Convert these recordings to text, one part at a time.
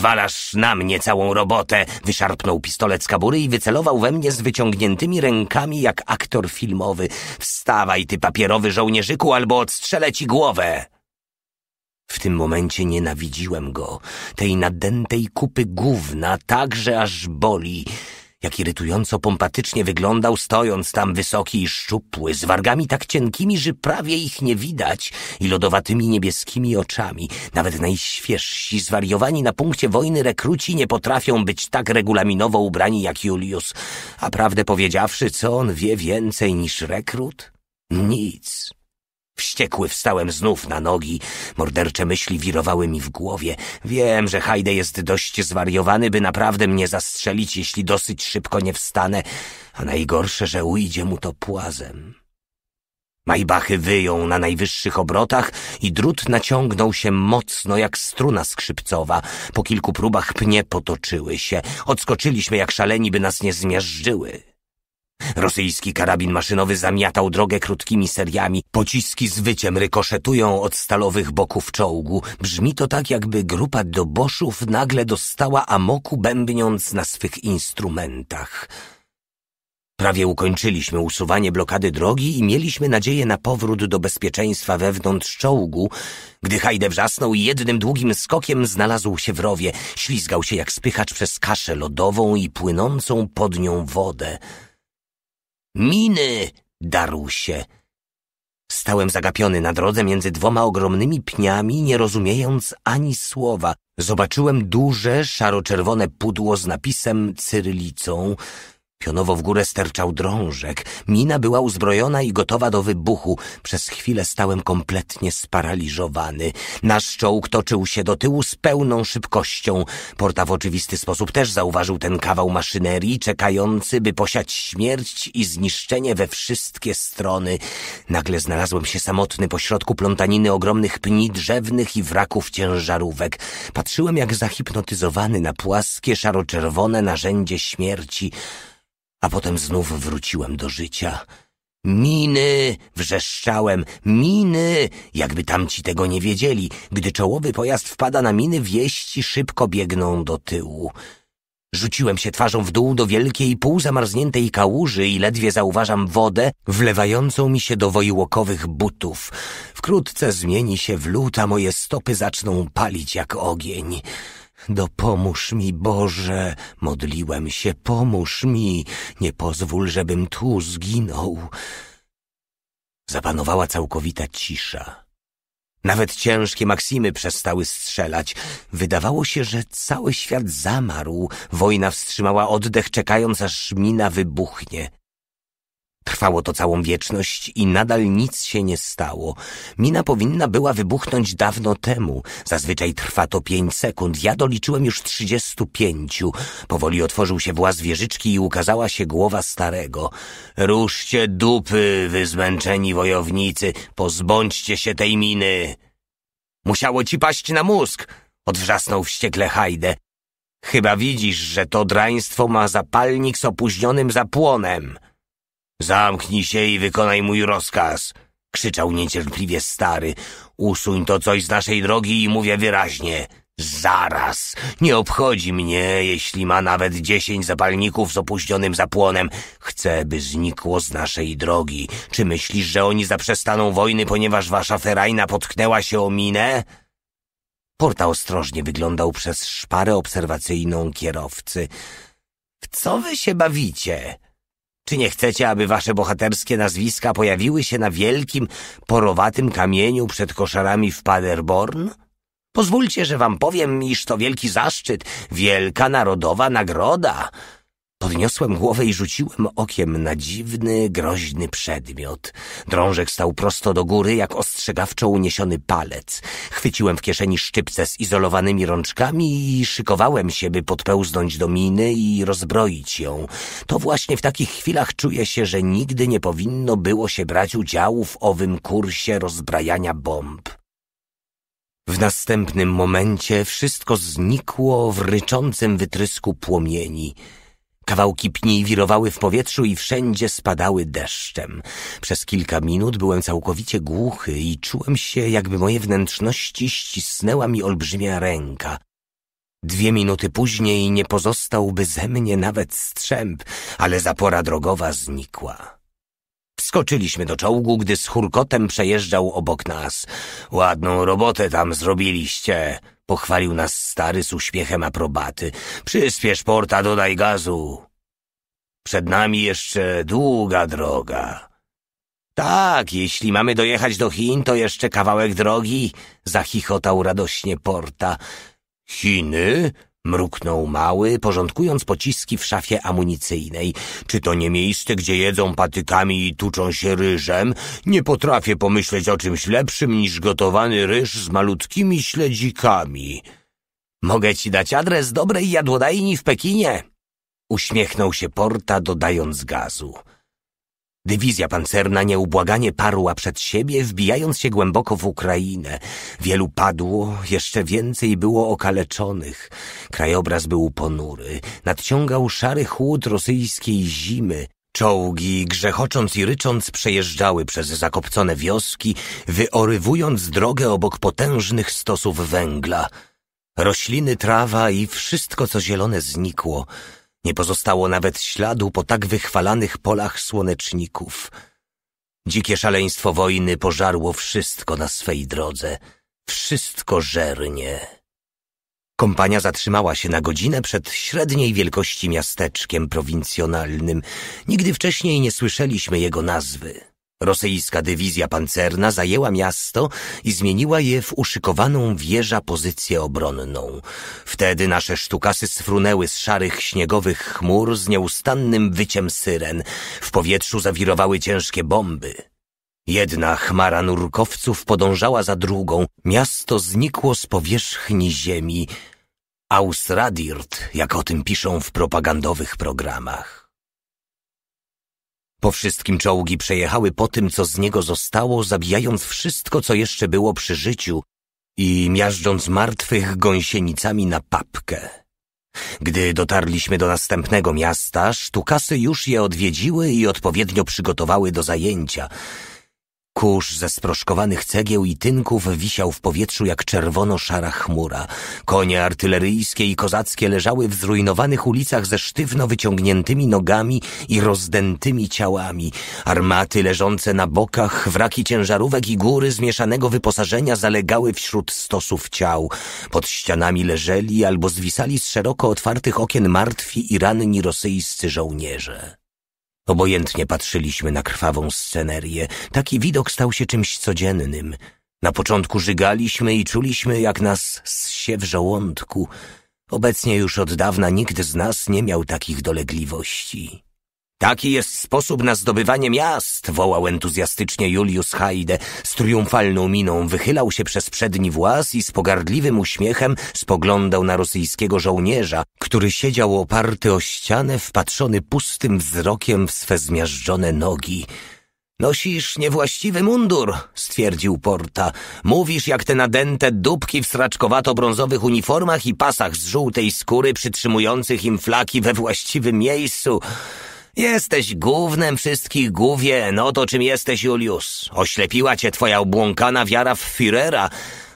Zwalasz na mnie całą robotę! Wyszarpnął pistolet z kabury i wycelował we mnie z wyciągniętymi rękami jak aktor filmowy. Wstawaj, ty papierowy żołnierzyku, albo odstrzelę ci głowę! W tym momencie nienawidziłem go, tej nadętej kupy gówna, tak, że aż boli. Jak irytująco pompatycznie wyglądał, stojąc tam wysoki i szczupły, z wargami tak cienkimi, że prawie ich nie widać i lodowatymi niebieskimi oczami. Nawet najświeżsi, zwariowani na punkcie wojny rekruci nie potrafią być tak regulaminowo ubrani jak Julius. A prawdę powiedziawszy, co on wie więcej niż rekrut? Nic. Wściekły wstałem znów na nogi. Mordercze myśli wirowały mi w głowie. Wiem, że Hajde jest dość zwariowany, by naprawdę mnie zastrzelić, jeśli dosyć szybko nie wstanę, a najgorsze, że ujdzie mu to płazem. Majbachy wyją na najwyższych obrotach i drut naciągnął się mocno jak struna skrzypcowa. Po kilku próbach pnie potoczyły się. Odskoczyliśmy jak szaleni, by nas nie zmiażdżyły. Rosyjski karabin maszynowy zamiatał drogę krótkimi seriami. Pociski z wyciem rykoszetują od stalowych boków czołgu. Brzmi to tak, jakby grupa doboszów nagle dostała amoku bębniąc na swych instrumentach. Prawie ukończyliśmy usuwanie blokady drogi i mieliśmy nadzieję na powrót do bezpieczeństwa wewnątrz czołgu, gdy Hajde wrzasnął i jednym długim skokiem znalazł się w rowie. Ślizgał się jak spychacz przez kaszę lodową i płynącą pod nią wodę. Miny! darł się. Stałem zagapiony na drodze między dwoma ogromnymi pniami, nie rozumiejąc ani słowa. Zobaczyłem duże, szaro-czerwone pudło z napisem cyrylicą. Pionowo w górę sterczał drążek. Mina była uzbrojona i gotowa do wybuchu. Przez chwilę stałem kompletnie sparaliżowany. Nasz czołg toczył się do tyłu z pełną szybkością. Porta w oczywisty sposób też zauważył ten kawał maszynerii, czekający, by posiać śmierć i zniszczenie we wszystkie strony. Nagle znalazłem się samotny pośrodku plątaniny ogromnych pni drzewnych i wraków ciężarówek. Patrzyłem jak zahipnotyzowany na płaskie, szaro-czerwone narzędzie śmierci a potem znów wróciłem do życia. Miny! Wrzeszczałem. Miny! Jakby tamci tego nie wiedzieli. Gdy czołowy pojazd wpada na miny, wieści szybko biegną do tyłu. Rzuciłem się twarzą w dół do wielkiej, półzamarzniętej kałuży i ledwie zauważam wodę wlewającą mi się do wojłokowych butów. Wkrótce zmieni się w lód, a moje stopy zaczną palić jak ogień. Dopomóż mi, Boże, modliłem się, pomóż mi, nie pozwól, żebym tu zginął. Zapanowała całkowita cisza. Nawet ciężkie maksimy przestały strzelać. Wydawało się, że cały świat zamarł. Wojna wstrzymała oddech, czekając aż mina wybuchnie. Trwało to całą wieczność i nadal nic się nie stało. Mina powinna była wybuchnąć dawno temu. Zazwyczaj trwa to pięć sekund. Ja doliczyłem już trzydziestu pięciu. Powoli otworzył się właz wieżyczki i ukazała się głowa starego. Ruszcie dupy, wy zmęczeni wojownicy. Pozbądźcie się tej miny. Musiało ci paść na mózg, odwrzasnął wściekle Hajde. Chyba widzisz, że to draństwo ma zapalnik z opóźnionym zapłonem. Zamknij się i wykonaj mój rozkaz, krzyczał niecierpliwie stary. Usuń to coś z naszej drogi i mówię wyraźnie. Zaraz. Nie obchodzi mnie, jeśli ma nawet dziesięć zapalników z opóźnionym zapłonem. Chcę, by znikło z naszej drogi. Czy myślisz, że oni zaprzestaną wojny, ponieważ wasza ferajna potknęła się o minę? Porta ostrożnie wyglądał przez szparę obserwacyjną kierowcy. W co wy się bawicie? Czy nie chcecie, aby wasze bohaterskie nazwiska pojawiły się na wielkim, porowatym kamieniu przed koszarami w Paderborn? Pozwólcie, że wam powiem, iż to wielki zaszczyt, wielka narodowa nagroda. Podniosłem głowę i rzuciłem okiem na dziwny, groźny przedmiot. Drążek stał prosto do góry, jak ostrzegawczo uniesiony palec. Chwyciłem w kieszeni szczypce z izolowanymi rączkami i szykowałem się, by podpełznąć do miny i rozbroić ją. To właśnie w takich chwilach czuję się, że nigdy nie powinno było się brać udziału w owym kursie rozbrajania bomb. W następnym momencie wszystko znikło w ryczącym wytrysku płomieni. Kawałki pni wirowały w powietrzu i wszędzie spadały deszczem. Przez kilka minut byłem całkowicie głuchy i czułem się, jakby moje wnętrzności ścisnęła mi olbrzymia ręka. Dwie minuty później nie pozostałby ze mnie nawet strzęp, ale zapora drogowa znikła. Wskoczyliśmy do czołgu, gdy z hurkotem przejeżdżał obok nas. Ładną robotę tam zrobiliście, pochwalił nas stary z uśmiechem aprobaty. Przyspiesz porta, dodaj gazu. Przed nami jeszcze długa droga. Tak, jeśli mamy dojechać do Chin, to jeszcze kawałek drogi, zachichotał radośnie Porta. Chiny? Mruknął mały, porządkując pociski w szafie amunicyjnej. Czy to nie miejsce, gdzie jedzą patykami i tuczą się ryżem? Nie potrafię pomyśleć o czymś lepszym niż gotowany ryż z malutkimi śledzikami. Mogę ci dać adres dobrej jadłodajni w Pekinie? Uśmiechnął się Porta, dodając gazu. Dywizja pancerna nieubłaganie parła przed siebie, wbijając się głęboko w Ukrainę. Wielu padło, jeszcze więcej było okaleczonych. Krajobraz był ponury. Nadciągał szary chłód rosyjskiej zimy. Czołgi, grzechocząc i rycząc, przejeżdżały przez zakopcone wioski, wyorywując drogę obok potężnych stosów węgla. Rośliny, trawa i wszystko, co zielone, znikło – nie pozostało nawet śladu po tak wychwalanych polach słoneczników. Dzikie szaleństwo wojny pożarło wszystko na swej drodze. Wszystko żernie. Kompania zatrzymała się na godzinę przed średniej wielkości miasteczkiem prowincjonalnym. Nigdy wcześniej nie słyszeliśmy jego nazwy. Rosyjska dywizja pancerna zajęła miasto i zmieniła je w uszykowaną wieża pozycję obronną. Wtedy nasze sztukasy sfrunęły z szarych śniegowych chmur z nieustannym wyciem syren. W powietrzu zawirowały ciężkie bomby. Jedna chmara nurkowców podążała za drugą. Miasto znikło z powierzchni ziemi. Ausradirt, jak o tym piszą w propagandowych programach. Po wszystkim czołgi przejechały po tym, co z niego zostało, zabijając wszystko, co jeszcze było przy życiu i miażdżąc martwych gąsienicami na papkę. Gdy dotarliśmy do następnego miasta, sztukasy już je odwiedziły i odpowiednio przygotowały do zajęcia – Kurz ze sproszkowanych cegieł i tynków wisiał w powietrzu jak czerwono-szara chmura. Konie artyleryjskie i kozackie leżały w zrujnowanych ulicach ze sztywno wyciągniętymi nogami i rozdętymi ciałami. Armaty leżące na bokach, wraki ciężarówek i góry zmieszanego wyposażenia zalegały wśród stosów ciał. Pod ścianami leżeli albo zwisali z szeroko otwartych okien martwi i ranni rosyjscy żołnierze. Obojętnie patrzyliśmy na krwawą scenerię. Taki widok stał się czymś codziennym. Na początku żygaliśmy i czuliśmy, jak nas zsie w żołądku. Obecnie już od dawna nikt z nas nie miał takich dolegliwości. Taki jest sposób na zdobywanie miast, wołał entuzjastycznie Julius Haide. Z triumfalną miną wychylał się przez przedni włas i z pogardliwym uśmiechem spoglądał na rosyjskiego żołnierza, który siedział oparty o ścianę, wpatrzony pustym wzrokiem w swe zmiażdżone nogi. Nosisz niewłaściwy mundur, stwierdził Porta. Mówisz jak te nadęte dupki w sraczkowato-brązowych uniformach i pasach z żółtej skóry przytrzymujących im flaki we właściwym miejscu. Jesteś głównym wszystkich główie, no to czym jesteś, Julius? Oślepiła cię twoja obłąkana wiara w Führera.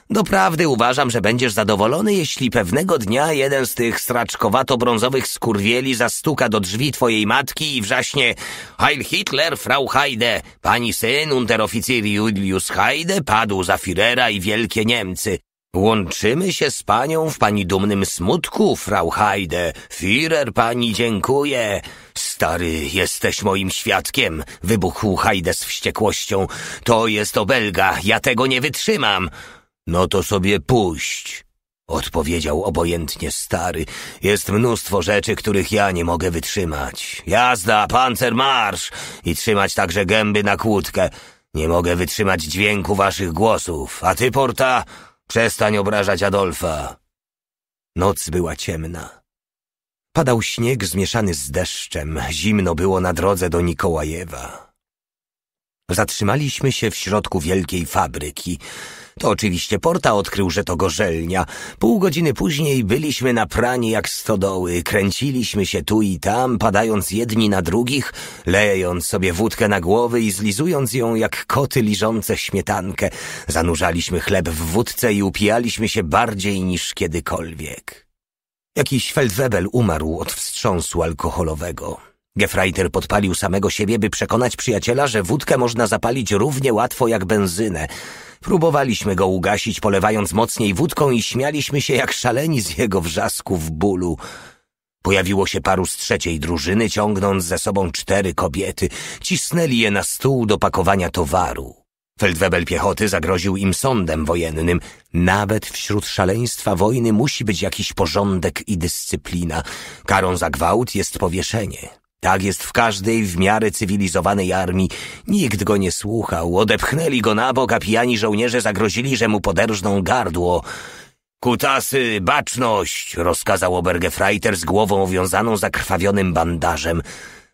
Doprawdy uważam, że będziesz zadowolony, jeśli pewnego dnia jeden z tych straczkowato-brązowych skurwieli zastuka do drzwi twojej matki i wrzaśnie Heil Hitler, Frau Heide, pani syn, unteroficer Julius Heide, padł za Führera i Wielkie Niemcy. Łączymy się z panią w pani dumnym smutku, Frau Heide. Führer pani dziękuję. Stary, jesteś moim świadkiem, wybuchł Heide z wściekłością. To jest obelga, ja tego nie wytrzymam. No to sobie puść, odpowiedział obojętnie stary. Jest mnóstwo rzeczy, których ja nie mogę wytrzymać. Jazda, pancer marsz i trzymać także gęby na kłódkę. Nie mogę wytrzymać dźwięku waszych głosów. A ty, Porta, przestań obrażać Adolfa. Noc była ciemna. Padał śnieg zmieszany z deszczem, zimno było na drodze do Nikołajewa. Zatrzymaliśmy się w środku wielkiej fabryki. To oczywiście Porta odkrył, że to gorzelnia. Pół godziny później byliśmy na pranie jak stodoły, kręciliśmy się tu i tam, padając jedni na drugich, lejąc sobie wódkę na głowy i zlizując ją jak koty liżące śmietankę. Zanurzaliśmy chleb w wódce i upijaliśmy się bardziej niż kiedykolwiek. Jakiś feldwebel umarł od wstrząsu alkoholowego. Gefreiter podpalił samego siebie, by przekonać przyjaciela, że wódkę można zapalić równie łatwo jak benzynę. Próbowaliśmy go ugasić, polewając mocniej wódką i śmialiśmy się jak szaleni z jego wrzasków bólu. Pojawiło się paru z trzeciej drużyny, ciągnąc ze sobą cztery kobiety. Cisnęli je na stół do pakowania towaru. Feldwebel piechoty zagroził im sądem wojennym. Nawet wśród szaleństwa wojny musi być jakiś porządek i dyscyplina. Karą za gwałt jest powieszenie. Tak jest w każdej w miarę cywilizowanej armii. Nikt go nie słuchał. Odepchnęli go na bok, a pijani żołnierze zagrozili, że mu poderżną gardło. Kutasy, baczność! rozkazał Obergefreiter z głową owiązaną zakrwawionym bandażem.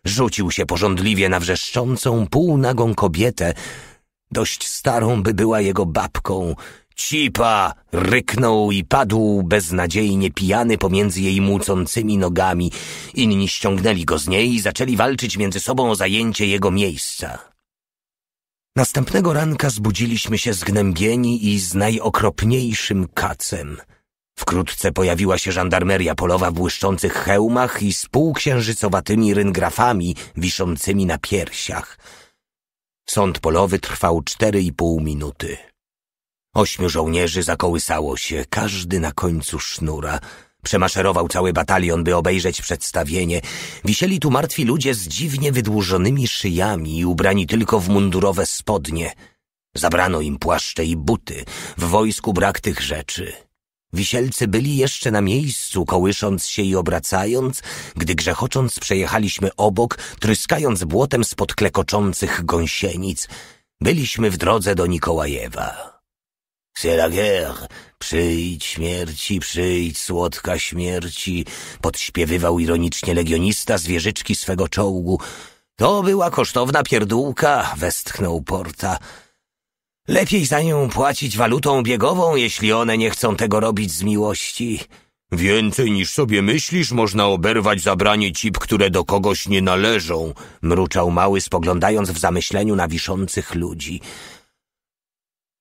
Rzucił się porządliwie na wrzeszczącą, półnagą kobietę. Dość starą by była jego babką. Cipa! Ryknął i padł beznadziejnie pijany pomiędzy jej młócącymi nogami. Inni ściągnęli go z niej i zaczęli walczyć między sobą o zajęcie jego miejsca. Następnego ranka zbudziliśmy się zgnębieni i z najokropniejszym kacem. Wkrótce pojawiła się żandarmeria polowa w błyszczących hełmach i z półksiężycowatymi ryngrafami wiszącymi na piersiach. Sąd polowy trwał cztery i pół minuty. Ośmiu żołnierzy zakołysało się, każdy na końcu sznura. Przemaszerował cały batalion, by obejrzeć przedstawienie. Wisieli tu martwi ludzie z dziwnie wydłużonymi szyjami i ubrani tylko w mundurowe spodnie. Zabrano im płaszcze i buty. W wojsku brak tych rzeczy. Wisielcy byli jeszcze na miejscu, kołysząc się i obracając, gdy grzechocząc przejechaliśmy obok, tryskając błotem spod klekoczących gąsienic. Byliśmy w drodze do Nikołajewa. C'est la guerre. Przyjdź śmierci, przyjdź słodka śmierci, podśpiewywał ironicznie legionista z wieżyczki swego czołgu. To była kosztowna pierdółka, westchnął Porta. Lepiej za nią płacić walutą biegową, jeśli one nie chcą tego robić z miłości. Więcej niż sobie myślisz, można oberwać zabranie cip, które do kogoś nie należą, mruczał mały, spoglądając w zamyśleniu na wiszących ludzi.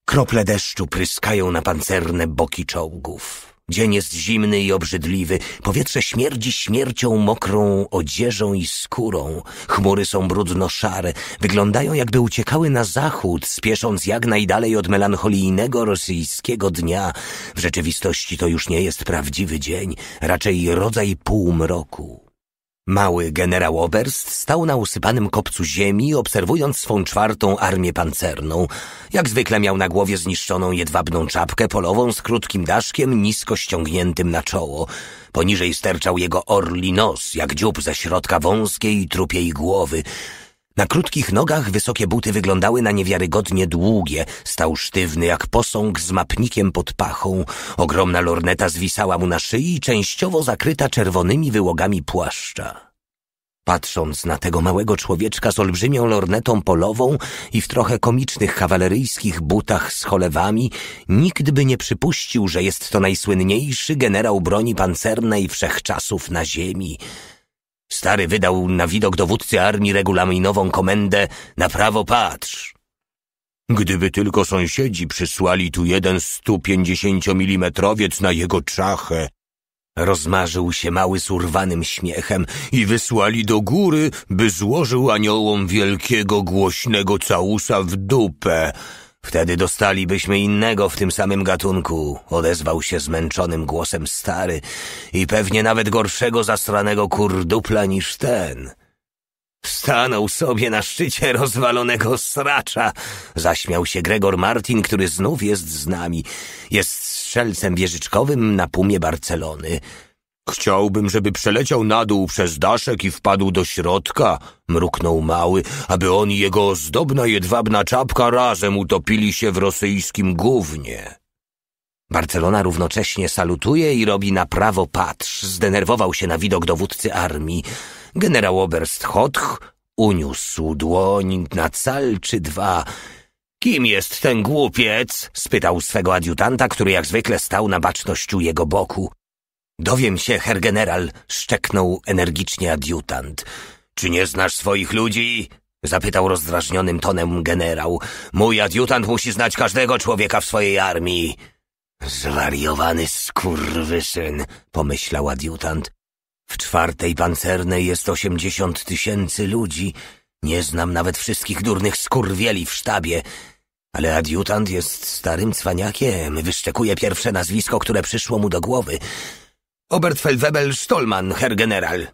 Krople deszczu pryskają na pancerne boki czołgów. Dzień jest zimny i obrzydliwy. Powietrze śmierdzi śmiercią mokrą odzieżą i skórą. Chmury są brudno-szare. Wyglądają jakby uciekały na zachód, spiesząc jak najdalej od melancholijnego rosyjskiego dnia. W rzeczywistości to już nie jest prawdziwy dzień, raczej rodzaj półmroku. Mały generał Oberst stał na usypanym kopcu ziemi, obserwując swą czwartą armię pancerną. Jak zwykle miał na głowie zniszczoną jedwabną czapkę polową z krótkim daszkiem, nisko ściągniętym na czoło. Poniżej sterczał jego orli nos, jak dziób ze środka wąskiej, trupiej głowy. Na krótkich nogach wysokie buty wyglądały na niewiarygodnie długie. Stał sztywny jak posąg z mapnikiem pod pachą. Ogromna lorneta zwisała mu na szyi, częściowo zakryta czerwonymi wyłogami płaszcza. Patrząc na tego małego człowieczka z olbrzymią lornetą polową i w trochę komicznych kawaleryjskich butach z cholewami, nikt by nie przypuścił, że jest to najsłynniejszy generał broni pancernej wszechczasów na ziemi – Stary wydał na widok dowódcy armii regulaminową komendę na prawo patrz. Gdyby tylko sąsiedzi przysłali tu jeden stu pięćdziesięciomilimetrowiec na jego czachę, Rozmarzył się mały z urwanym śmiechem i wysłali do góry, by złożył aniołom wielkiego, głośnego całusa w dupę. Wtedy dostalibyśmy innego w tym samym gatunku, odezwał się zmęczonym głosem stary i pewnie nawet gorszego zasranego kurdupla niż ten. Stanął sobie na szczycie rozwalonego sracza, zaśmiał się Gregor Martin, który znów jest z nami. Jest strzelcem wieżyczkowym na pumie Barcelony. Chciałbym, żeby przeleciał na dół przez daszek i wpadł do środka, mruknął mały, aby on i jego ozdobna jedwabna czapka razem utopili się w rosyjskim gównie. Barcelona równocześnie salutuje i robi na prawo patrz. Zdenerwował się na widok dowódcy armii. Generał Oberst Hotch uniósł dłoń na cal czy dwa. Kim jest ten głupiec? spytał swego adiutanta, który jak zwykle stał na baczność u jego boku. Dowiem się, herr general, szczeknął energicznie adiutant. Czy nie znasz swoich ludzi? Zapytał rozdrażnionym tonem generał. Mój adiutant musi znać każdego człowieka w swojej armii. Zwariowany skurwysyn, pomyślał adiutant. W czwartej pancernej jest osiemdziesiąt tysięcy ludzi. Nie znam nawet wszystkich durnych skurwieli w sztabie. Ale adiutant jest starym cwaniakiem. Wyszczekuje pierwsze nazwisko, które przyszło mu do głowy. Obertfeldwebel Stolman, Herr General.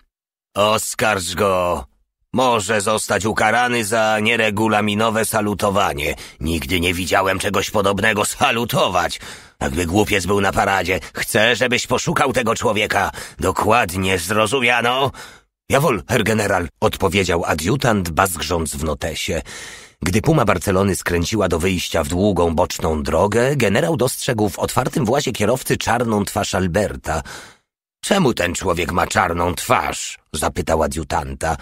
Oskarż go. Może zostać ukarany za nieregulaminowe salutowanie. Nigdy nie widziałem czegoś podobnego salutować. Jakby głupiec był na paradzie. Chcę, żebyś poszukał tego człowieka. Dokładnie zrozumiano? Jawol, Herr General, odpowiedział adiutant, bazgrząc w notesie. Gdy puma Barcelony skręciła do wyjścia w długą boczną drogę, generał dostrzegł w otwartym włazie kierowcy czarną twarz Alberta. Czemu ten człowiek ma czarną twarz? zapytał adiutanta.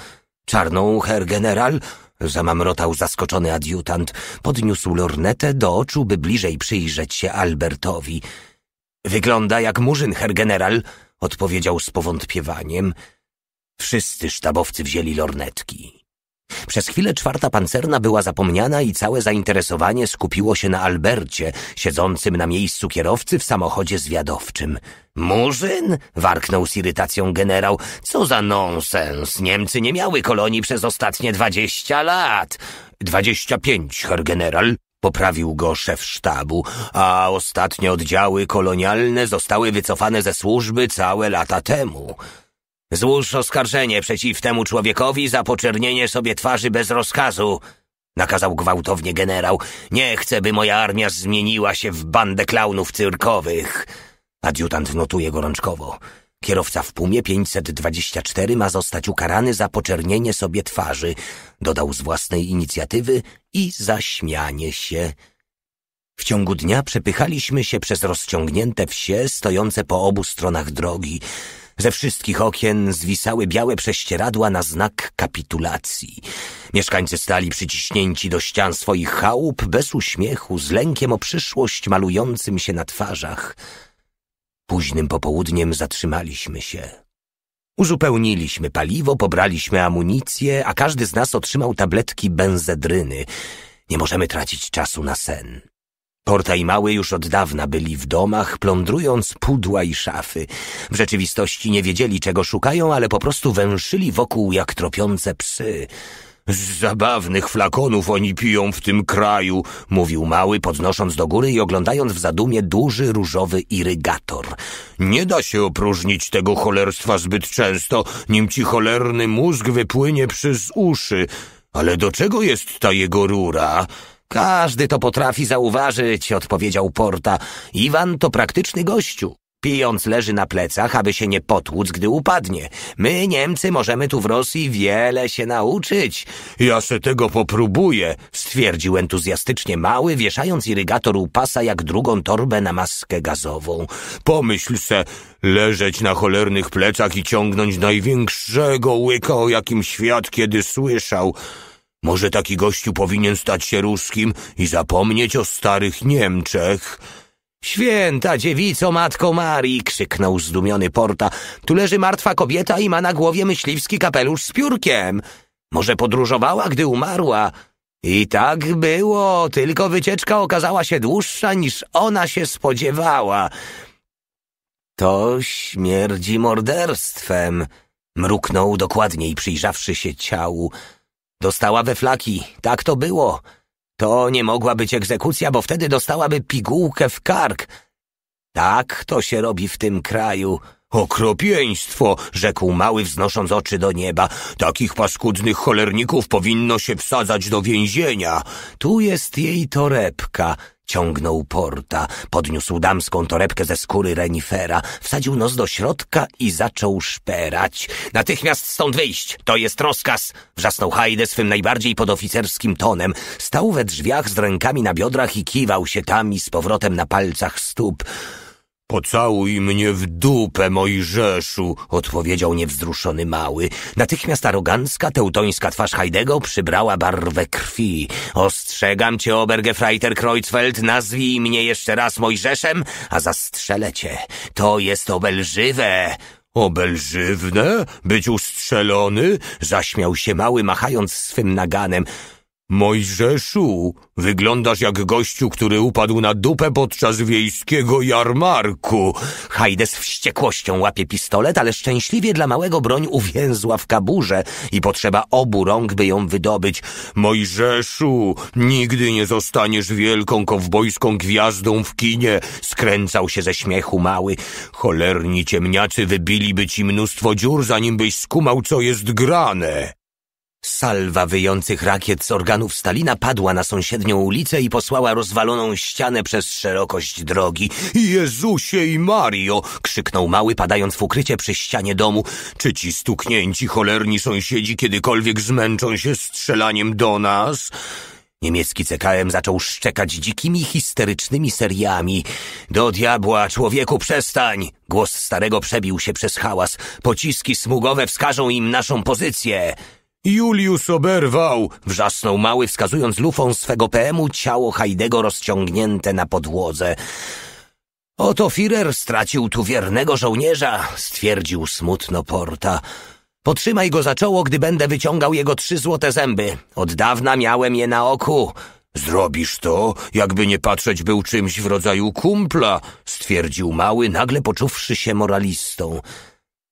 Czarną, herr general? Zamamrotał zaskoczony adiutant. Podniósł lornetę do oczu, by bliżej przyjrzeć się Albertowi. Wygląda jak murzyn, herr general, odpowiedział z powątpiewaniem. Wszyscy sztabowcy wzięli lornetki. Przez chwilę czwarta pancerna była zapomniana i całe zainteresowanie skupiło się na Albercie, siedzącym na miejscu kierowcy w samochodzie zwiadowczym. Murzyn? warknął z irytacją generał. Co za nonsens! Niemcy nie miały kolonii przez ostatnie dwadzieścia lat. Dwadzieścia pięć, herr general, poprawił go szef sztabu, a ostatnie oddziały kolonialne zostały wycofane ze służby całe lata temu. Złóż oskarżenie przeciw temu człowiekowi za poczernienie sobie twarzy bez rozkazu. Nakazał gwałtownie generał. Nie chcę, by moja armia zmieniła się w bandę klaunów cyrkowych. Adiutant notuje gorączkowo. Kierowca w Pumie 524 ma zostać ukarany za poczernienie sobie twarzy. Dodał z własnej inicjatywy i zaśmianie się. W ciągu dnia przepychaliśmy się przez rozciągnięte wsie stojące po obu stronach drogi. Ze wszystkich okien zwisały białe prześcieradła na znak kapitulacji. Mieszkańcy stali przyciśnięci do ścian swoich chałup, bez uśmiechu, z lękiem o przyszłość malującym się na twarzach. Późnym popołudniem zatrzymaliśmy się. Uzupełniliśmy paliwo, pobraliśmy amunicję, a każdy z nas otrzymał tabletki benzedryny. Nie możemy tracić czasu na sen. Porta i Mały już od dawna byli w domach, plądrując pudła i szafy. W rzeczywistości nie wiedzieli, czego szukają, ale po prostu węszyli wokół jak tropiące psy. Z zabawnych flakonów oni piją w tym kraju, mówił Mały, podnosząc do góry i oglądając w zadumie duży różowy irygator. Nie da się opróżnić tego cholerstwa zbyt często, nim ci cholerny mózg wypłynie przez uszy. Ale do czego jest ta jego rura? Każdy to potrafi zauważyć, odpowiedział Porta. Iwan to praktyczny gościu. Pijąc leży na plecach, aby się nie potłuc, gdy upadnie. My, Niemcy, możemy tu w Rosji wiele się nauczyć. Ja se tego popróbuję, stwierdził entuzjastycznie mały, wieszając irygator u pasa jak drugą torbę na maskę gazową. Pomyśl se, leżeć na cholernych plecach i ciągnąć największego łyka, o jakim świat kiedy słyszał. Może taki gościu powinien stać się ruskim i zapomnieć o starych Niemczech. Święta dziewico, matko Marii, krzyknął zdumiony Porta. Tu leży martwa kobieta i ma na głowie myśliwski kapelusz z piórkiem. Może podróżowała, gdy umarła? I tak było, tylko wycieczka okazała się dłuższa niż ona się spodziewała. To śmierdzi morderstwem, mruknął dokładniej przyjrzawszy się ciału. Dostała we flaki, tak to było. To nie mogła być egzekucja, bo wtedy dostałaby pigułkę w kark. Tak to się robi w tym kraju. Okropieństwo, rzekł mały, wznosząc oczy do nieba. Takich paskudnych cholerników powinno się wsadzać do więzienia. Tu jest jej torebka. Ciągnął porta, podniósł damską torebkę ze skóry renifera, wsadził nos do środka i zaczął szperać. Natychmiast stąd wyjść! To jest rozkaz! Wrzasnął Hajde swym najbardziej podoficerskim tonem. Stał we drzwiach z rękami na biodrach i kiwał się tam i z powrotem na palcach stóp. Pocałuj mnie w dupę, Mojżeszu, odpowiedział niewzruszony mały. Natychmiast arogancka, teutońska twarz Hajdego przybrała barwę krwi. Ostrzegam cię, Obergefreiter Kreuzfeld, nazwij mnie jeszcze raz Mojżeszem, a zastrzelę cię. To jest obelżywe. Obelżywne? Być ustrzelony? Zaśmiał się mały, machając swym naganem. Mojżeszu, wyglądasz jak gościu, który upadł na dupę podczas wiejskiego jarmarku. Hajde z wściekłością łapie pistolet, ale szczęśliwie dla małego broń uwięzła w kaburze i potrzeba obu rąk, by ją wydobyć. Mojżeszu, nigdy nie zostaniesz wielką kowbojską gwiazdą w kinie. Skręcał się ze śmiechu mały. Cholerni ciemniacy wybiliby ci mnóstwo dziur, zanim byś skumał, co jest grane. Salwa wyjących rakiet z organów Stalina padła na sąsiednią ulicę i posłała rozwaloną ścianę przez szerokość drogi. Jezusie i Mario! krzyknął mały, padając w ukrycie przy ścianie domu. Czy ci stuknięci cholerni sąsiedzi kiedykolwiek zmęczą się strzelaniem do nas? Niemiecki CKM zaczął szczekać dzikimi, histerycznymi seriami. Do diabła, człowieku, przestań! Głos starego przebił się przez hałas. Pociski smugowe wskażą im naszą pozycję. Julius oberwał! Wrzasnął mały, wskazując lufą swego PM-u ciało Hajdego rozciągnięte na podłodze. Oto Führer stracił tu wiernego żołnierza, stwierdził smutno Porta. Potrzymaj go za czoło, gdy będę wyciągał jego trzy złote zęby. Od dawna miałem je na oku. Zrobisz to, jakby nie patrzeć był czymś w rodzaju kumpla, stwierdził mały, nagle poczuwszy się moralistą.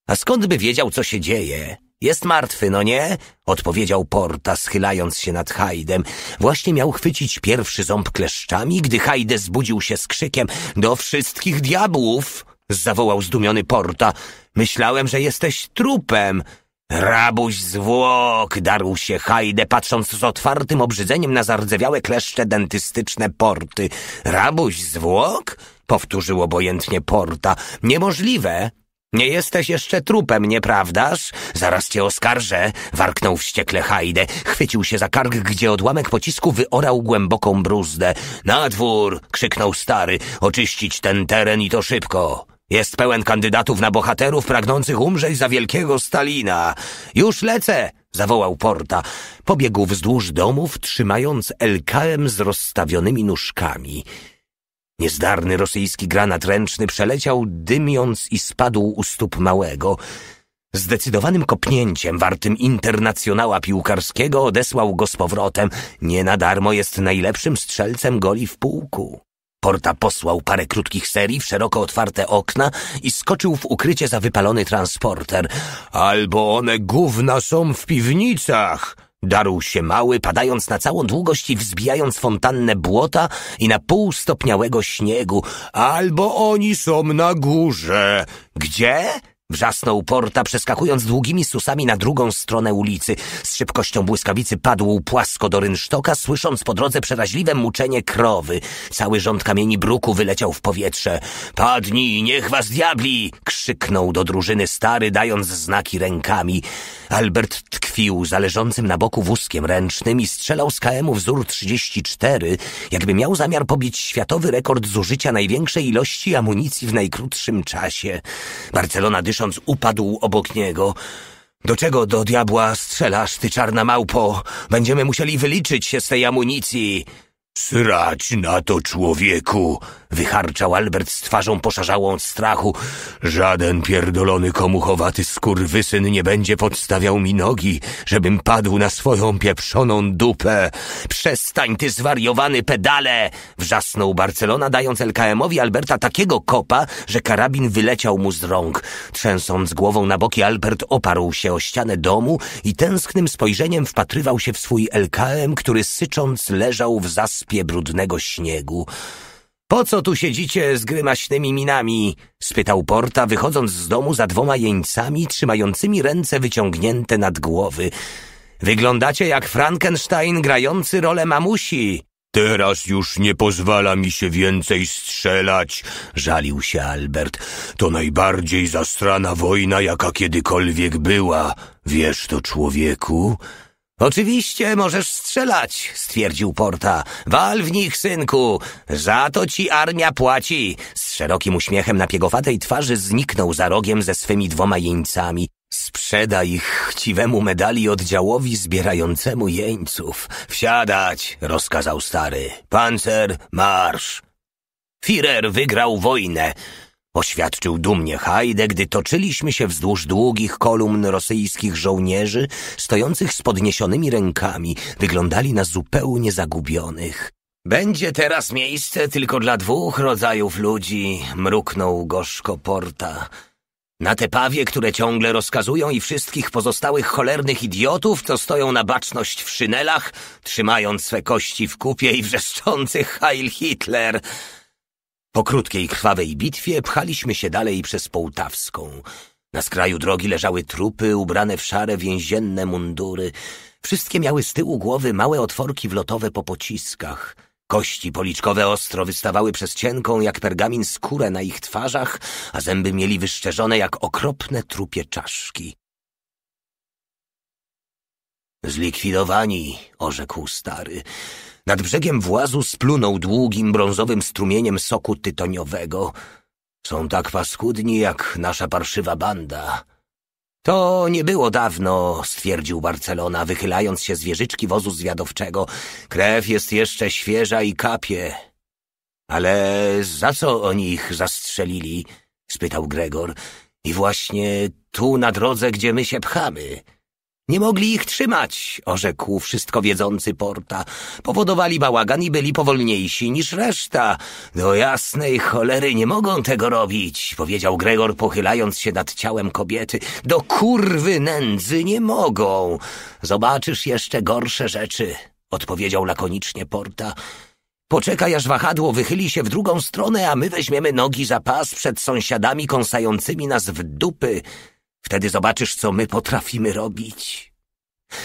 A skąd by wiedział, co się dzieje? Jest martwy, no nie? Odpowiedział Porta, schylając się nad Hajdem. Właśnie miał chwycić pierwszy ząb kleszczami, gdy Hajde zbudził się z krzykiem Do wszystkich diabłów! Zawołał zdumiony Porta. Myślałem, że jesteś trupem. Rabuś zwłok, darł się Hajde, patrząc z otwartym obrzydzeniem na zardzewiałe kleszcze dentystyczne porty. Rabuś zwłok? Powtórzył obojętnie Porta. Niemożliwe. Nie jesteś jeszcze trupem, nieprawdaż? Zaraz cię oskarżę, warknął wściekle Hajde. Chwycił się za kark, gdzie odłamek pocisku wyorał głęboką bruzdę. Na dwór! krzyknął stary. Oczyścić ten teren i to szybko. Jest pełen kandydatów na bohaterów pragnących umrzeć za wielkiego Stalina. Już lecę! zawołał Porta. Pobiegł wzdłuż domów, trzymając LKM z rozstawionymi nóżkami. Niezdarny rosyjski granat ręczny przeleciał, dymiąc i spadł u stóp małego. Zdecydowanym kopnięciem, wartym internacjonała piłkarskiego, odesłał go z powrotem. Nie na darmo jest najlepszym strzelcem goli w pułku. Porta posłał parę krótkich serii w szeroko otwarte okna i skoczył w ukrycie za wypalony transporter. Albo one gówna są w piwnicach! Darł się mały, padając na całą długość i wzbijając fontannę błota i na pół stopniałego śniegu. Albo oni są na górze. Gdzie? Wrzasnął Porta, przeskakując długimi susami na drugą stronę ulicy. Z szybkością błyskawicy padł płasko do rynsztoka, słysząc po drodze przeraźliwe muczenie krowy. Cały rząd kamieni bruku wyleciał w powietrze. Padnij, niech was diabli! krzyknął do drużyny stary, dając znaki rękami. Albert tkwił zależącym na boku wózkiem ręcznym i strzelał z KM-u wzór 34, jakby miał zamiar pobić światowy rekord zużycia największej ilości amunicji w najkrótszym czasie. Barcelona dysząc upadł obok niego. Do czego do diabła strzelasz, ty czarna małpo? Będziemy musieli wyliczyć się z tej amunicji. Srać na to, człowieku! Wycharczał Albert z twarzą poszarzałą od strachu. Żaden pierdolony komuchowaty skurwysyn nie będzie podstawiał mi nogi, żebym padł na swoją pieprzoną dupę. Przestań, ty zwariowany pedale! Wrzasnął Barcelona, dając LKM-owi Alberta takiego kopa, że karabin wyleciał mu z rąk. Trzęsąc głową na boki, Albert oparł się o ścianę domu i tęsknym spojrzeniem wpatrywał się w swój LKM, który sycząc leżał w zaspie brudnego śniegu. Po co tu siedzicie z grymaśnymi minami? spytał Porta, wychodząc z domu za dwoma jeńcami trzymającymi ręce wyciągnięte nad głowy. Wyglądacie jak Frankenstein grający rolę mamusi. Teraz już nie pozwala mi się więcej strzelać, żalił się Albert. To najbardziej zastrana wojna, jaka kiedykolwiek była. Wiesz to, człowieku? Oczywiście możesz strzelać, stwierdził Porta. Wal w nich, synku. Za to ci armia płaci. Z szerokim uśmiechem na piegowatej twarzy zniknął za rogiem ze swymi dwoma jeńcami. Sprzeda ich chciwemu medali oddziałowi zbierającemu jeńców. Wsiadać, rozkazał stary. Pancer, marsz. Führer wygrał wojnę. Oświadczył dumnie Hajde, gdy toczyliśmy się wzdłuż długich kolumn rosyjskich żołnierzy, stojących z podniesionymi rękami, wyglądali na zupełnie zagubionych. Będzie teraz miejsce tylko dla dwóch rodzajów ludzi, mruknął gorzko Porta. Na te pawie, które ciągle rozkazują i wszystkich pozostałych cholernych idiotów, co stoją na baczność w szynelach, trzymając swe kości w kupie i wrzeszczących Heil Hitler. Po krótkiej, krwawej bitwie pchaliśmy się dalej przez Połtawską. Na skraju drogi leżały trupy ubrane w szare więzienne mundury. Wszystkie miały z tyłu głowy małe otworki wlotowe po pociskach. Kości policzkowe ostro wystawały przez cienką jak pergamin skórę na ich twarzach, a zęby mieli wyszczerzone jak okropne trupie czaszki. Zlikwidowani, orzekł stary. Nad brzegiem włazu splunął długim brązowym strumieniem soku tytoniowego. Są tak paskudni jak nasza parszywa banda. To nie było dawno, stwierdził Barcelona, wychylając się z wieżyczki wozu zwiadowczego. Krew jest jeszcze świeża i kapie. Ale za co oni ich zastrzelili? spytał Gregor. I właśnie tu na drodze, gdzie my się pchamy. Nie mogli ich trzymać, orzekł wszystko wiedzący Porta. Powodowali bałagan i byli powolniejsi niż reszta. Do jasnej cholery nie mogą tego robić, powiedział Gregor, pochylając się nad ciałem kobiety. Do kurwy nędzy nie mogą. Zobaczysz jeszcze gorsze rzeczy, odpowiedział lakonicznie Porta. Poczekaj, aż wahadło wychyli się w drugą stronę, a my weźmiemy nogi za pas przed sąsiadami kąsającymi nas w dupy. Wtedy zobaczysz, co my potrafimy robić.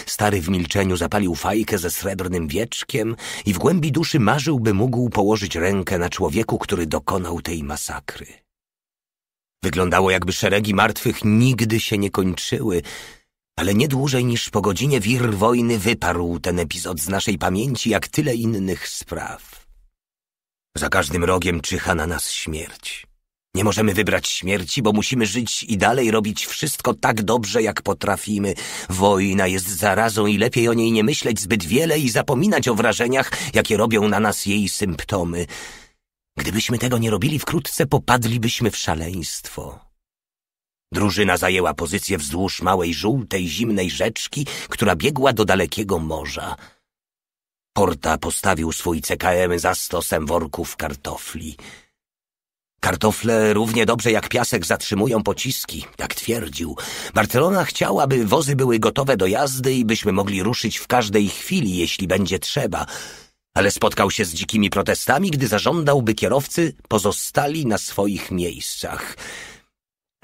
Stary w milczeniu zapalił fajkę ze srebrnym wieczkiem i w głębi duszy marzył, by mógł położyć rękę na człowieku, który dokonał tej masakry. Wyglądało, jakby szeregi martwych nigdy się nie kończyły, ale nie dłużej niż po godzinie wir wojny wyparł ten epizod z naszej pamięci, jak tyle innych spraw. Za każdym rogiem czyha na nas śmierć. Nie możemy wybrać śmierci, bo musimy żyć i dalej robić wszystko tak dobrze, jak potrafimy. Wojna jest zarazą i lepiej o niej nie myśleć zbyt wiele i zapominać o wrażeniach, jakie robią na nas jej symptomy. Gdybyśmy tego nie robili wkrótce, popadlibyśmy w szaleństwo. Drużyna zajęła pozycję wzdłuż małej, żółtej, zimnej rzeczki, która biegła do dalekiego morza. Porta postawił swój CKM za stosem worków kartofli. Kartofle równie dobrze jak piasek zatrzymują pociski, tak twierdził. Barcelona chciała, by wozy były gotowe do jazdy i byśmy mogli ruszyć w każdej chwili, jeśli będzie trzeba. Ale spotkał się z dzikimi protestami, gdy zażądał, by kierowcy pozostali na swoich miejscach.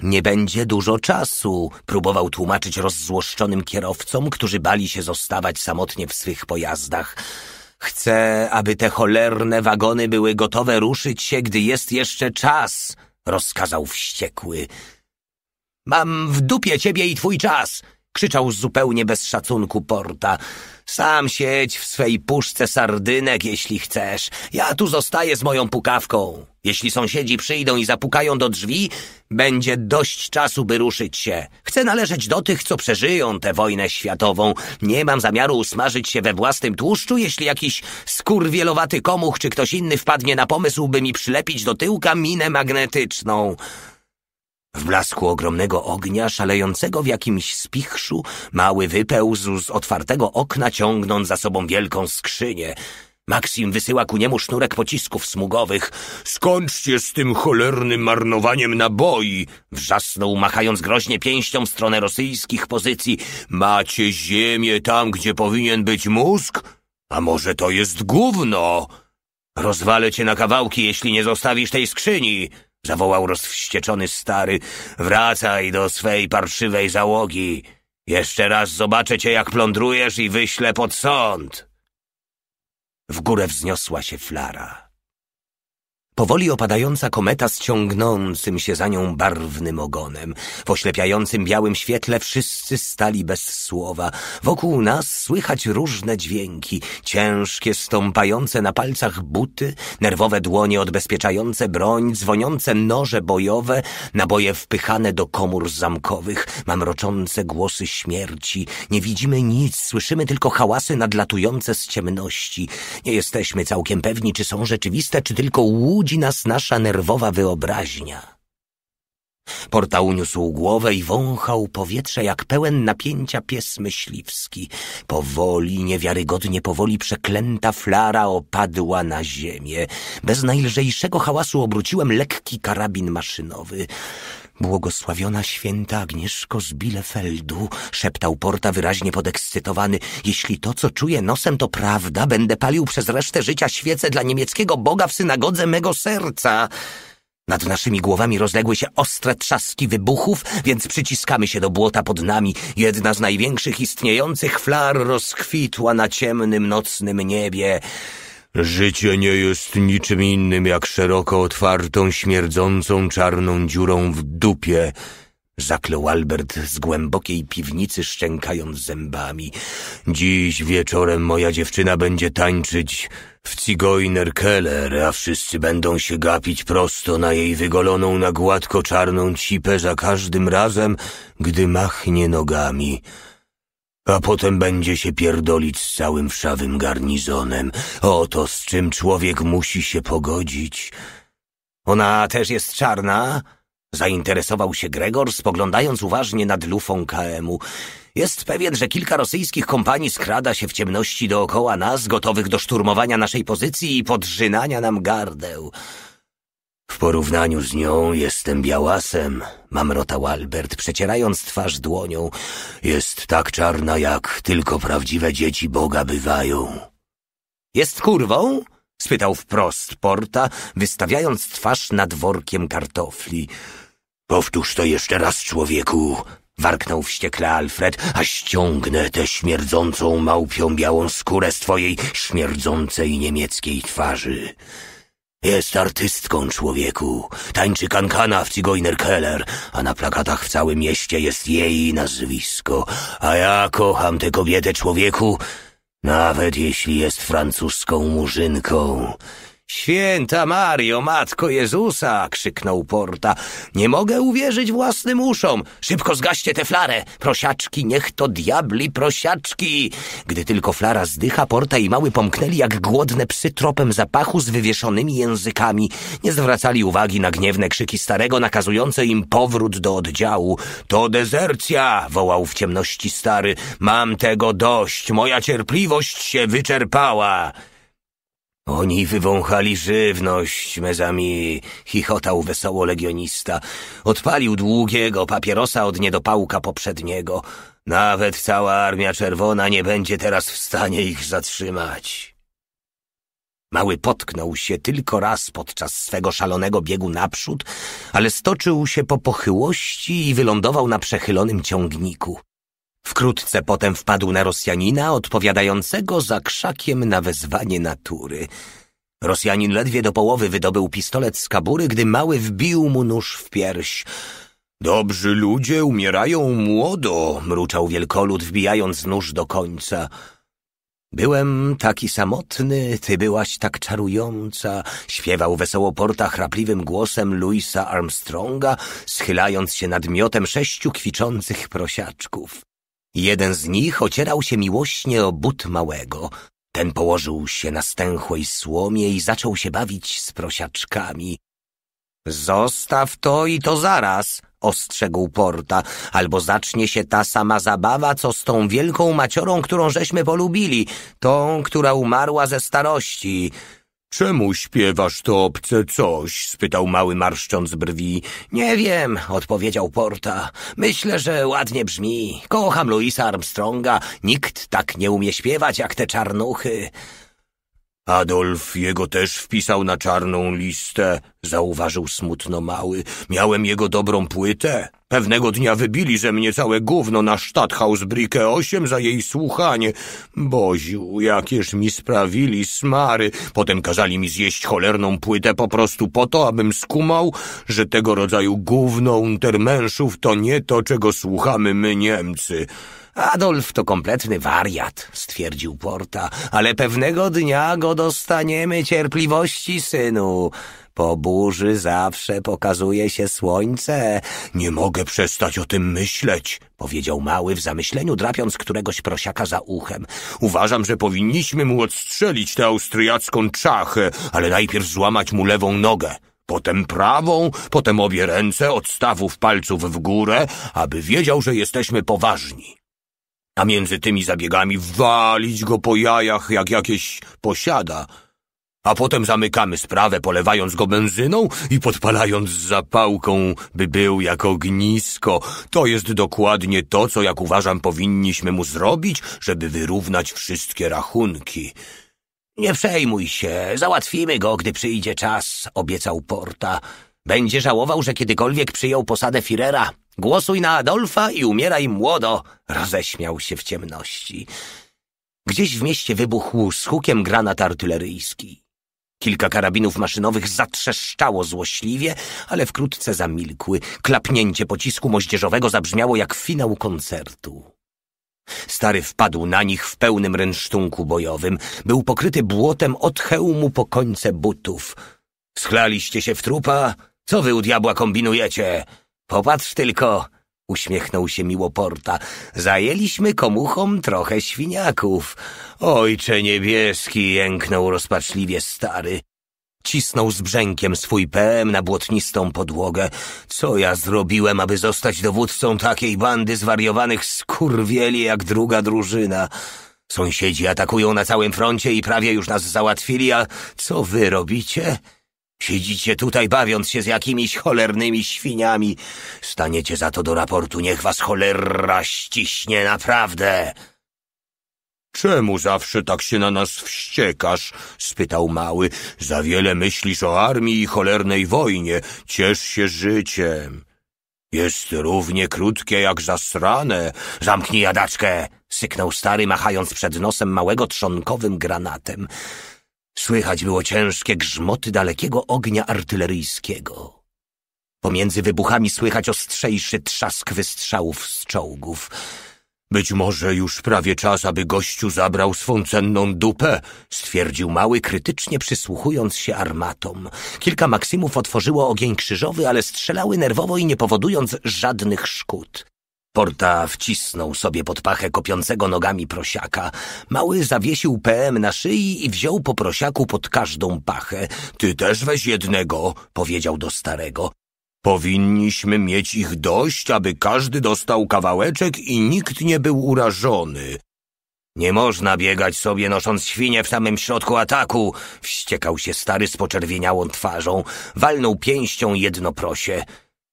Nie będzie dużo czasu, próbował tłumaczyć rozzłoszczonym kierowcom, którzy bali się zostawać samotnie w swych pojazdach. Chcę, aby te cholerne wagony były gotowe ruszyć się, gdy jest jeszcze czas, rozkazał wściekły. Mam w dupie ciebie i twój czas, krzyczał zupełnie bez szacunku Porta. Sam siedź w swej puszce sardynek, jeśli chcesz. Ja tu zostaję z moją pukawką. Jeśli sąsiedzi przyjdą i zapukają do drzwi, będzie dość czasu, by ruszyć się. Chcę należeć do tych, co przeżyją tę wojnę światową. Nie mam zamiaru usmażyć się we własnym tłuszczu, jeśli jakiś skurwielowaty komuch czy ktoś inny wpadnie na pomysł, by mi przylepić do tyłka minę magnetyczną. W blasku ogromnego ognia, szalejącego w jakimś spichrzu, mały wypełzł z otwartego okna, ciągnąc za sobą wielką skrzynię. Maksim wysyła ku niemu sznurek pocisków smugowych. Skończcie z tym cholernym marnowaniem naboi! Wrzasnął, machając groźnie pięścią w stronę rosyjskich pozycji. Macie ziemię tam, gdzie powinien być mózg? A może to jest gówno? Rozwalę cię na kawałki, jeśli nie zostawisz tej skrzyni! Zawołał rozwścieczony stary. Wracaj do swej parszywej załogi. Jeszcze raz zobaczę cię, jak plądrujesz i wyślę pod sąd. W górę wzniosła się flara. Powoli opadająca kometa z ciągnącym się za nią barwnym ogonem. W oślepiającym białym świetle wszyscy stali bez słowa. Wokół nas słychać różne dźwięki. Ciężkie, stąpające na palcach buty, nerwowe dłonie odbezpieczające broń, dzwoniące noże bojowe, naboje wpychane do komór zamkowych, mamroczące głosy śmierci. Nie widzimy nic, słyszymy tylko hałasy nadlatujące z ciemności. Nie jesteśmy całkiem pewni, czy są rzeczywiste, czy tylko łudzi budzi nas nasza nerwowa wyobraźnia. Porta uniósł głowę i wąchał powietrze jak pełen napięcia pies myśliwski. Powoli, niewiarygodnie powoli przeklęta flara opadła na ziemię. Bez najlżejszego hałasu obróciłem lekki karabin maszynowy. Błogosławiona święta Agnieszko z Bielefeldu, szeptał Porta wyraźnie podekscytowany. Jeśli to, co czuję nosem, to prawda, będę palił przez resztę życia świecę dla niemieckiego Boga w synagodze mego serca. Nad naszymi głowami rozległy się ostre trzaski wybuchów, więc przyciskamy się do błota pod nami. Jedna z największych istniejących flar rozkwitła na ciemnym, nocnym niebie. Życie nie jest niczym innym jak szeroko otwartą, śmierdzącą czarną dziurą w dupie, zaklął Albert z głębokiej piwnicy, szczękając zębami. Dziś wieczorem moja dziewczyna będzie tańczyć w Cigojner Keller, a wszyscy będą się gapić prosto na jej wygoloną na gładko czarną cipę za każdym razem, gdy machnie nogami a potem będzie się pierdolić z całym wszawym garnizonem. Oto z czym człowiek musi się pogodzić. Ona też jest czarna? Zainteresował się Gregor, spoglądając uważnie nad lufą KM-u. Jest pewien, że kilka rosyjskich kompanii skrada się w ciemności dookoła nas, gotowych do szturmowania naszej pozycji i podrzynania nam gardeł. W porównaniu z nią jestem białasem, mamrotał Albert, przecierając twarz dłonią. Jest tak czarna, jak tylko prawdziwe dzieci Boga bywają. Jest kurwą? spytał wprost Porta, wystawiając twarz nad workiem kartofli. Powtórz to jeszcze raz, człowieku, warknął wściekle Alfred, a ściągnę tę śmierdzącą małpią białą skórę z twojej śmierdzącej niemieckiej twarzy. Jest artystką, człowieku. Tańczy kankana w Zigeuner Keller, a na plakatach w całym mieście jest jej nazwisko. A ja kocham tę kobietę, człowieku, nawet jeśli jest francuską murzynką. Święta Mario, Matko Jezusa! krzyknął Porta. Nie mogę uwierzyć własnym uszom. Szybko zgaście tę flarę. Prosiaczki, niech to diabli prosiaczki. Gdy tylko flara zdycha, Porta i Mały pomknęli jak głodne psy tropem zapachu z wywieszonymi językami. Nie zwracali uwagi na gniewne krzyki starego, nakazujące im powrót do oddziału. To dezercja! wołał w ciemności stary. Mam tego dość. Moja cierpliwość się wyczerpała. Oni wywąchali żywność, mezami, chichotał wesoło legionista. Odpalił długiego papierosa od niedopałka poprzedniego. Nawet cała Armia Czerwona nie będzie teraz w stanie ich zatrzymać. Mały potknął się tylko raz podczas swego szalonego biegu naprzód, ale stoczył się po pochyłości i wylądował na przechylonym ciągniku. Wkrótce potem wpadł na Rosjanina, odpowiadającego za krzakiem na wezwanie natury. Rosjanin ledwie do połowy wydobył pistolet z kabury, gdy mały wbił mu nóż w pierś. Dobrzy ludzie umierają młodo, mruczał wielkolud, wbijając nóż do końca. Byłem taki samotny, ty byłaś tak czarująca, śpiewał wesoło porta chrapliwym głosem Louisa Armstronga, schylając się nad miotem sześciu kwiczących prosiaczków. Jeden z nich ocierał się miłośnie o but małego. Ten położył się na stęchłej słomie i zaczął się bawić z prosiaczkami. Zostaw to i to zaraz, ostrzegł Porta, albo zacznie się ta sama zabawa, co z tą wielką maciorą, którą żeśmy polubili, tą, która umarła ze starości. Czemu śpiewasz to obce coś? spytał mały marszcząc brwi. Nie wiem, odpowiedział Porta. Myślę, że ładnie brzmi. Kocham Louisa Armstronga. Nikt tak nie umie śpiewać jak te czarnuchy. Adolf jego też wpisał na czarną listę, zauważył smutno mały. Miałem jego dobrą płytę. Pewnego dnia wybili ze mnie całe gówno na Stadthaus Bricke 8 za jej słuchanie. Boziu, jakież mi sprawili smary. Potem kazali mi zjeść cholerną płytę po prostu po to, abym skumał, że tego rodzaju gówno untermenszów to nie to, czego słuchamy my Niemcy. Adolf to kompletny wariat, stwierdził Porta, ale pewnego dnia go dostaniemy cierpliwości, synu. Po burzy zawsze pokazuje się słońce. Nie mogę przestać o tym myśleć, powiedział mały w zamyśleniu, drapiąc któregoś prosiaka za uchem. Uważam, że powinniśmy mu odstrzelić tę austriacką czachę, ale najpierw złamać mu lewą nogę. potem prawą, potem obie ręce od stawów palców w górę, aby wiedział, że jesteśmy poważni. A między tymi zabiegami walić go po jajach, jak jakieś posiada – a potem zamykamy sprawę, polewając go benzyną i podpalając zapałką, by był jak ognisko. To jest dokładnie to, co jak uważam powinniśmy mu zrobić, żeby wyrównać wszystkie rachunki. Nie przejmuj się, załatwimy go, gdy przyjdzie czas, obiecał Porta. Będzie żałował, że kiedykolwiek przyjął posadę Firera. Głosuj na Adolfa i umieraj młodo, roześmiał się w ciemności. Gdzieś w mieście wybuchł z hukiem granat artyleryjski. Kilka karabinów maszynowych zatrzeszczało złośliwie, ale wkrótce zamilkły. Klapnięcie pocisku moździerzowego zabrzmiało jak finał koncertu. Stary wpadł na nich w pełnym rynsztunku bojowym. Był pokryty błotem od hełmu po końce butów. Schlaliście się w trupa? Co wy u diabła kombinujecie? Popatrz tylko, Uśmiechnął się miło Porta. Zajęliśmy komuchom trochę świniaków. Ojcze niebieski, jęknął rozpaczliwie stary. Cisnął z brzękiem swój PM na błotnistą podłogę. Co ja zrobiłem, aby zostać dowódcą takiej bandy zwariowanych skurwieli jak druga drużyna? Sąsiedzi atakują na całym froncie i prawie już nas załatwili, a co wy robicie? Siedzicie tutaj bawiąc się z jakimiś cholernymi świniami. Staniecie za to do raportu, niech was cholera ściśnie naprawdę. Czemu zawsze tak się na nas wściekasz? spytał mały. Za wiele myślisz o armii i cholernej wojnie. Ciesz się życiem. Jest równie krótkie jak zasrane. Zamknij jadaczkę, syknął stary, machając przed nosem małego trzonkowym granatem. Słychać było ciężkie grzmoty dalekiego ognia artyleryjskiego. Pomiędzy wybuchami słychać ostrzejszy trzask wystrzałów z czołgów. Być może już prawie czas, aby gościu zabrał swą cenną dupę, stwierdził mały, krytycznie przysłuchując się armatom. Kilka maksymów otworzyło ogień krzyżowy, ale strzelały nerwowo i nie powodując żadnych szkód. Porta wcisnął sobie pod pachę kopiącego nogami prosiaka. Mały zawiesił PM na szyi i wziął po prosiaku pod każdą pachę. Ty też weź jednego, powiedział do starego. Powinniśmy mieć ich dość, aby każdy dostał kawałeczek i nikt nie był urażony. Nie można biegać sobie nosząc świnie w samym środku ataku, wściekał się stary z poczerwieniałą twarzą. Walnął pięścią jedno prosie.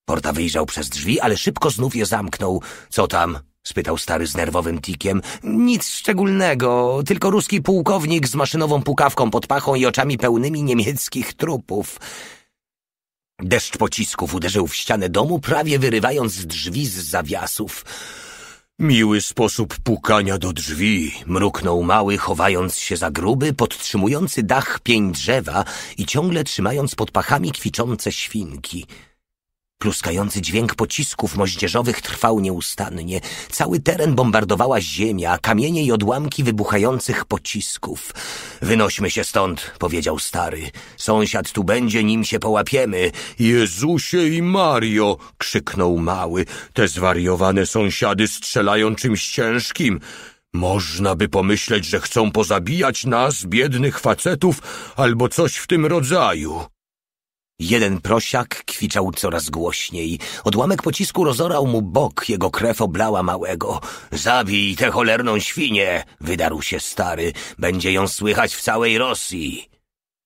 Porta wyjrzał przez drzwi, ale szybko znów je zamknął. Co tam? spytał stary z nerwowym tikiem. Nic szczególnego, tylko ruski pułkownik z maszynową pukawką pod pachą i oczami pełnymi niemieckich trupów. Deszcz pocisków uderzył w ścianę domu, prawie wyrywając drzwi z zawiasów. Miły sposób pukania do drzwi, mruknął mały, chowając się za gruby, podtrzymujący dach pień drzewa i ciągle trzymając pod pachami kwiczące świnki. Pluskający dźwięk pocisków moździerzowych trwał nieustannie. Cały teren bombardowała ziemia, kamienie i odłamki wybuchających pocisków. Wynośmy się stąd, powiedział stary. Sąsiad tu będzie, nim się połapiemy. Jezusie i Mario, krzyknął mały. Te zwariowane sąsiady strzelają czymś ciężkim. Można by pomyśleć, że chcą pozabijać nas, biednych facetów, albo coś w tym rodzaju. Jeden prosiak kwiczał coraz głośniej. Odłamek pocisku rozorał mu bok, jego krew oblała małego. Zabij tę cholerną świnię, wydarł się stary. Będzie ją słychać w całej Rosji.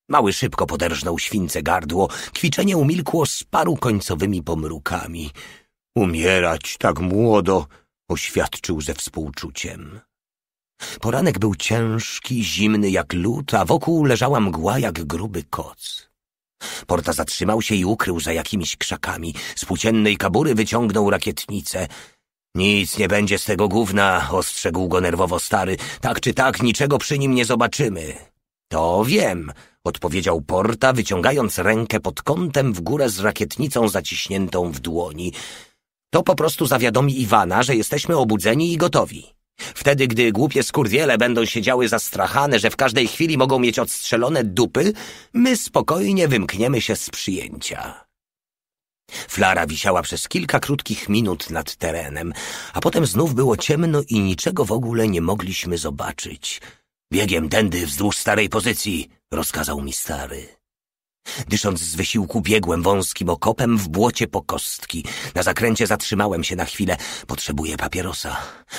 Mały szybko poderżnął śwince gardło. Kwiczenie umilkło z paru końcowymi pomrukami. Umierać tak młodo, oświadczył ze współczuciem. Poranek był ciężki, zimny jak lód, a wokół leżała mgła jak gruby koc. Porta zatrzymał się i ukrył za jakimiś krzakami. Z płóciennej kabury wyciągnął rakietnicę. Nic nie będzie z tego gówna, ostrzegł go nerwowo stary. Tak czy tak, niczego przy nim nie zobaczymy. To wiem, odpowiedział Porta, wyciągając rękę pod kątem w górę z rakietnicą zaciśniętą w dłoni. To po prostu zawiadomi Iwana, że jesteśmy obudzeni i gotowi. Wtedy, gdy głupie skurwiele będą siedziały zastrachane, że w każdej chwili mogą mieć odstrzelone dupy, my spokojnie wymkniemy się z przyjęcia. Flara wisiała przez kilka krótkich minut nad terenem, a potem znów było ciemno i niczego w ogóle nie mogliśmy zobaczyć. Biegiem tędy wzdłuż starej pozycji, rozkazał mi stary. Dysząc z wysiłku biegłem wąskim okopem w błocie po kostki. Na zakręcie zatrzymałem się na chwilę. Potrzebuję papierosa.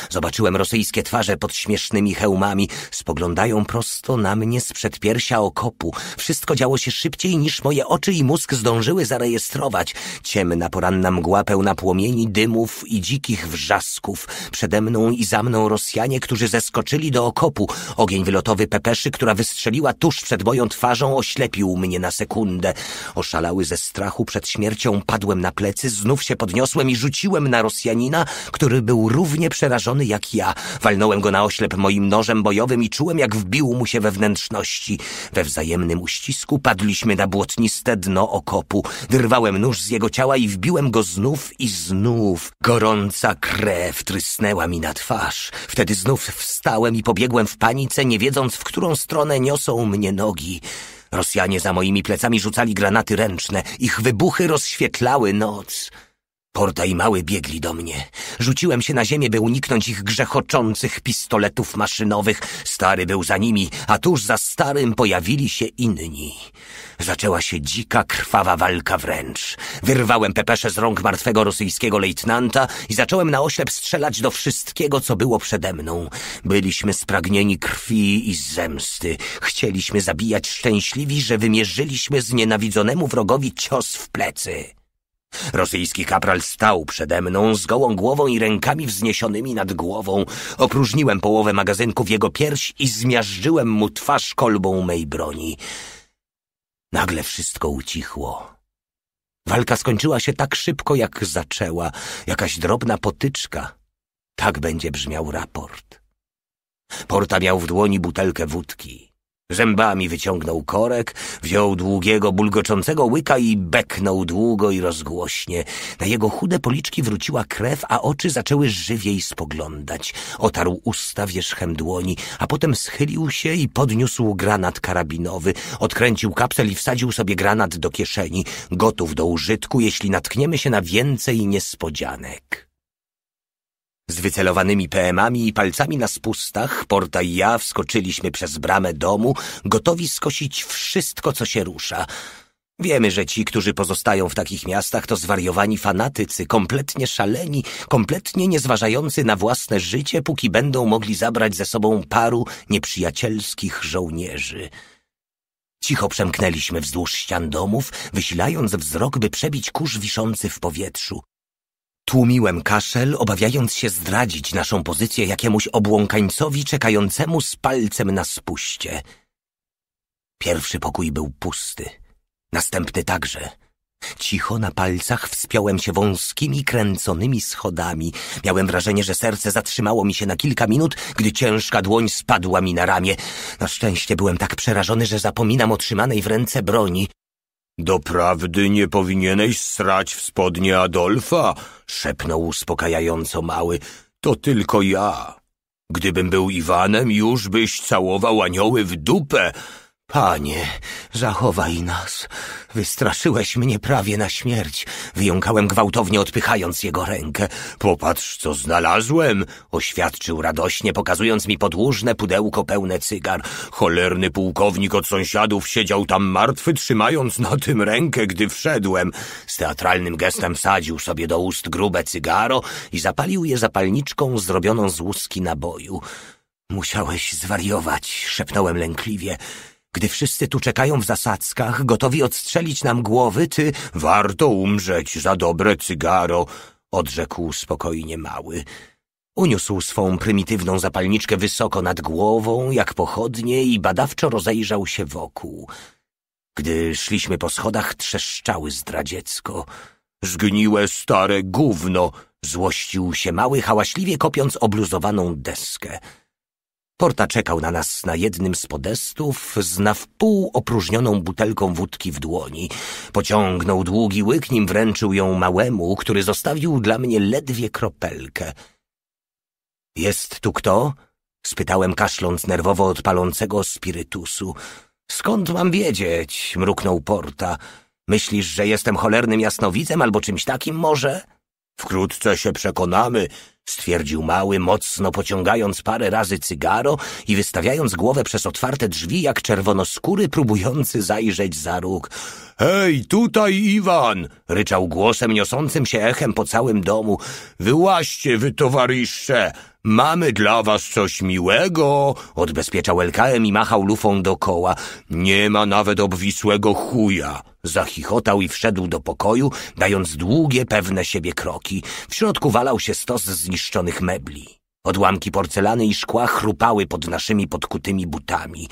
Zobaczyłem rosyjskie twarze pod śmiesznymi hełmami. Spoglądają prosto na mnie z przedpiersia okopu. Wszystko działo się szybciej niż moje oczy i mózg zdążyły zarejestrować. Ciemna poranna mgła pełna płomieni, dymów i dzikich wrzasków. Przede mną i za mną Rosjanie, którzy zeskoczyli do okopu. Ogień wylotowy pepeszy, która wystrzeliła tuż przed moją twarzą, oślepił mnie na sekundę sekundę. Oszalały ze strachu przed śmiercią, padłem na plecy, znów się podniosłem i rzuciłem na Rosjanina, który był równie przerażony jak ja. Walnąłem go na oślep moim nożem bojowym i czułem, jak wbił mu się we wnętrzności. We wzajemnym uścisku padliśmy na błotniste dno okopu. Wyrwałem nóż z jego ciała i wbiłem go znów i znów. Gorąca krew trysnęła mi na twarz. Wtedy znów wstałem i pobiegłem w panice, nie wiedząc, w którą stronę niosą mnie nogi. Rosjanie za moimi plecami rzucali granaty ręczne. Ich wybuchy rozświetlały noc. Porta i Mały biegli do mnie. Rzuciłem się na ziemię, by uniknąć ich grzechoczących pistoletów maszynowych. Stary był za nimi, a tuż za starym pojawili się inni. Zaczęła się dzika, krwawa walka wręcz. Wyrwałem pepesze z rąk martwego rosyjskiego lejtnanta i zacząłem na oślep strzelać do wszystkiego, co było przede mną. Byliśmy spragnieni krwi i zemsty. Chcieliśmy zabijać szczęśliwi, że wymierzyliśmy znienawidzonemu wrogowi cios w plecy. Rosyjski kapral stał przede mną z gołą głową i rękami wzniesionymi nad głową. Opróżniłem połowę magazynku w jego pierś i zmiażdżyłem mu twarz kolbą mej broni. Nagle wszystko ucichło. Walka skończyła się tak szybko, jak zaczęła. Jakaś drobna potyczka. Tak będzie brzmiał raport. Porta miał w dłoni butelkę wódki. Zębami wyciągnął korek, wziął długiego, bulgoczącego łyka i beknął długo i rozgłośnie. Na jego chude policzki wróciła krew, a oczy zaczęły żywiej spoglądać. Otarł usta wierzchem dłoni, a potem schylił się i podniósł granat karabinowy. Odkręcił kapsel i wsadził sobie granat do kieszeni, gotów do użytku, jeśli natkniemy się na więcej niespodzianek. Z wycelowanymi PM-ami i palcami na spustach, Porta i ja wskoczyliśmy przez bramę domu, gotowi skosić wszystko, co się rusza. Wiemy, że ci, którzy pozostają w takich miastach, to zwariowani fanatycy, kompletnie szaleni, kompletnie niezważający na własne życie, póki będą mogli zabrać ze sobą paru nieprzyjacielskich żołnierzy. Cicho przemknęliśmy wzdłuż ścian domów, wysilając wzrok, by przebić kurz wiszący w powietrzu. Tłumiłem kaszel, obawiając się zdradzić naszą pozycję jakiemuś obłąkańcowi czekającemu z palcem na spuście. Pierwszy pokój był pusty, następny także. Cicho na palcach wspiąłem się wąskimi, kręconymi schodami. Miałem wrażenie, że serce zatrzymało mi się na kilka minut, gdy ciężka dłoń spadła mi na ramię. Na szczęście byłem tak przerażony, że zapominam o trzymanej w ręce broni. Doprawdy nie powinieneś srać w spodnie Adolfa? Szepnął uspokajająco mały. To tylko ja. Gdybym był Iwanem, już byś całował anioły w dupę. Panie, zachowaj nas. Wystraszyłeś mnie prawie na śmierć. Wyjąkałem gwałtownie, odpychając jego rękę. Popatrz, co znalazłem, oświadczył radośnie, pokazując mi podłużne pudełko pełne cygar. Cholerny pułkownik od sąsiadów siedział tam martwy, trzymając na tym rękę, gdy wszedłem. Z teatralnym gestem wsadził sobie do ust grube cygaro i zapalił je zapalniczką zrobioną z łuski naboju. Musiałeś zwariować, szepnąłem lękliwie. Gdy wszyscy tu czekają w zasadzkach, gotowi odstrzelić nam głowy, ty... Warto umrzeć za dobre cygaro, odrzekł spokojnie mały. Uniósł swą prymitywną zapalniczkę wysoko nad głową, jak pochodnie i badawczo rozejrzał się wokół. Gdy szliśmy po schodach, trzeszczały zdradziecko. Zgniłe stare gówno! Złościł się mały, hałaśliwie kopiąc obluzowaną deskę. Porta czekał na nas na jednym z podestów z na wpół opróżnioną butelką wódki w dłoni. Pociągnął długi łyk, nim wręczył ją małemu, który zostawił dla mnie ledwie kropelkę. Jest tu kto? spytałem kaszląc nerwowo od palącego spirytusu. Skąd mam wiedzieć? mruknął Porta. Myślisz, że jestem cholernym jasnowidzem albo czymś takim może? Wkrótce się przekonamy, stwierdził mały, mocno pociągając parę razy cygaro i wystawiając głowę przez otwarte drzwi jak czerwonoskóry próbujący zajrzeć za róg. Hej, tutaj Iwan! ryczał głosem niosącym się echem po całym domu. Wyłaście wy, towarzysze! Mamy dla was coś miłego! Odbezpieczał LKM i machał lufą dokoła. Nie ma nawet obwisłego chuja! Zachichotał i wszedł do pokoju, dając długie, pewne siebie kroki. W środku walał się stos zniszczonych mebli. Odłamki porcelany i szkła chrupały pod naszymi podkutymi butami.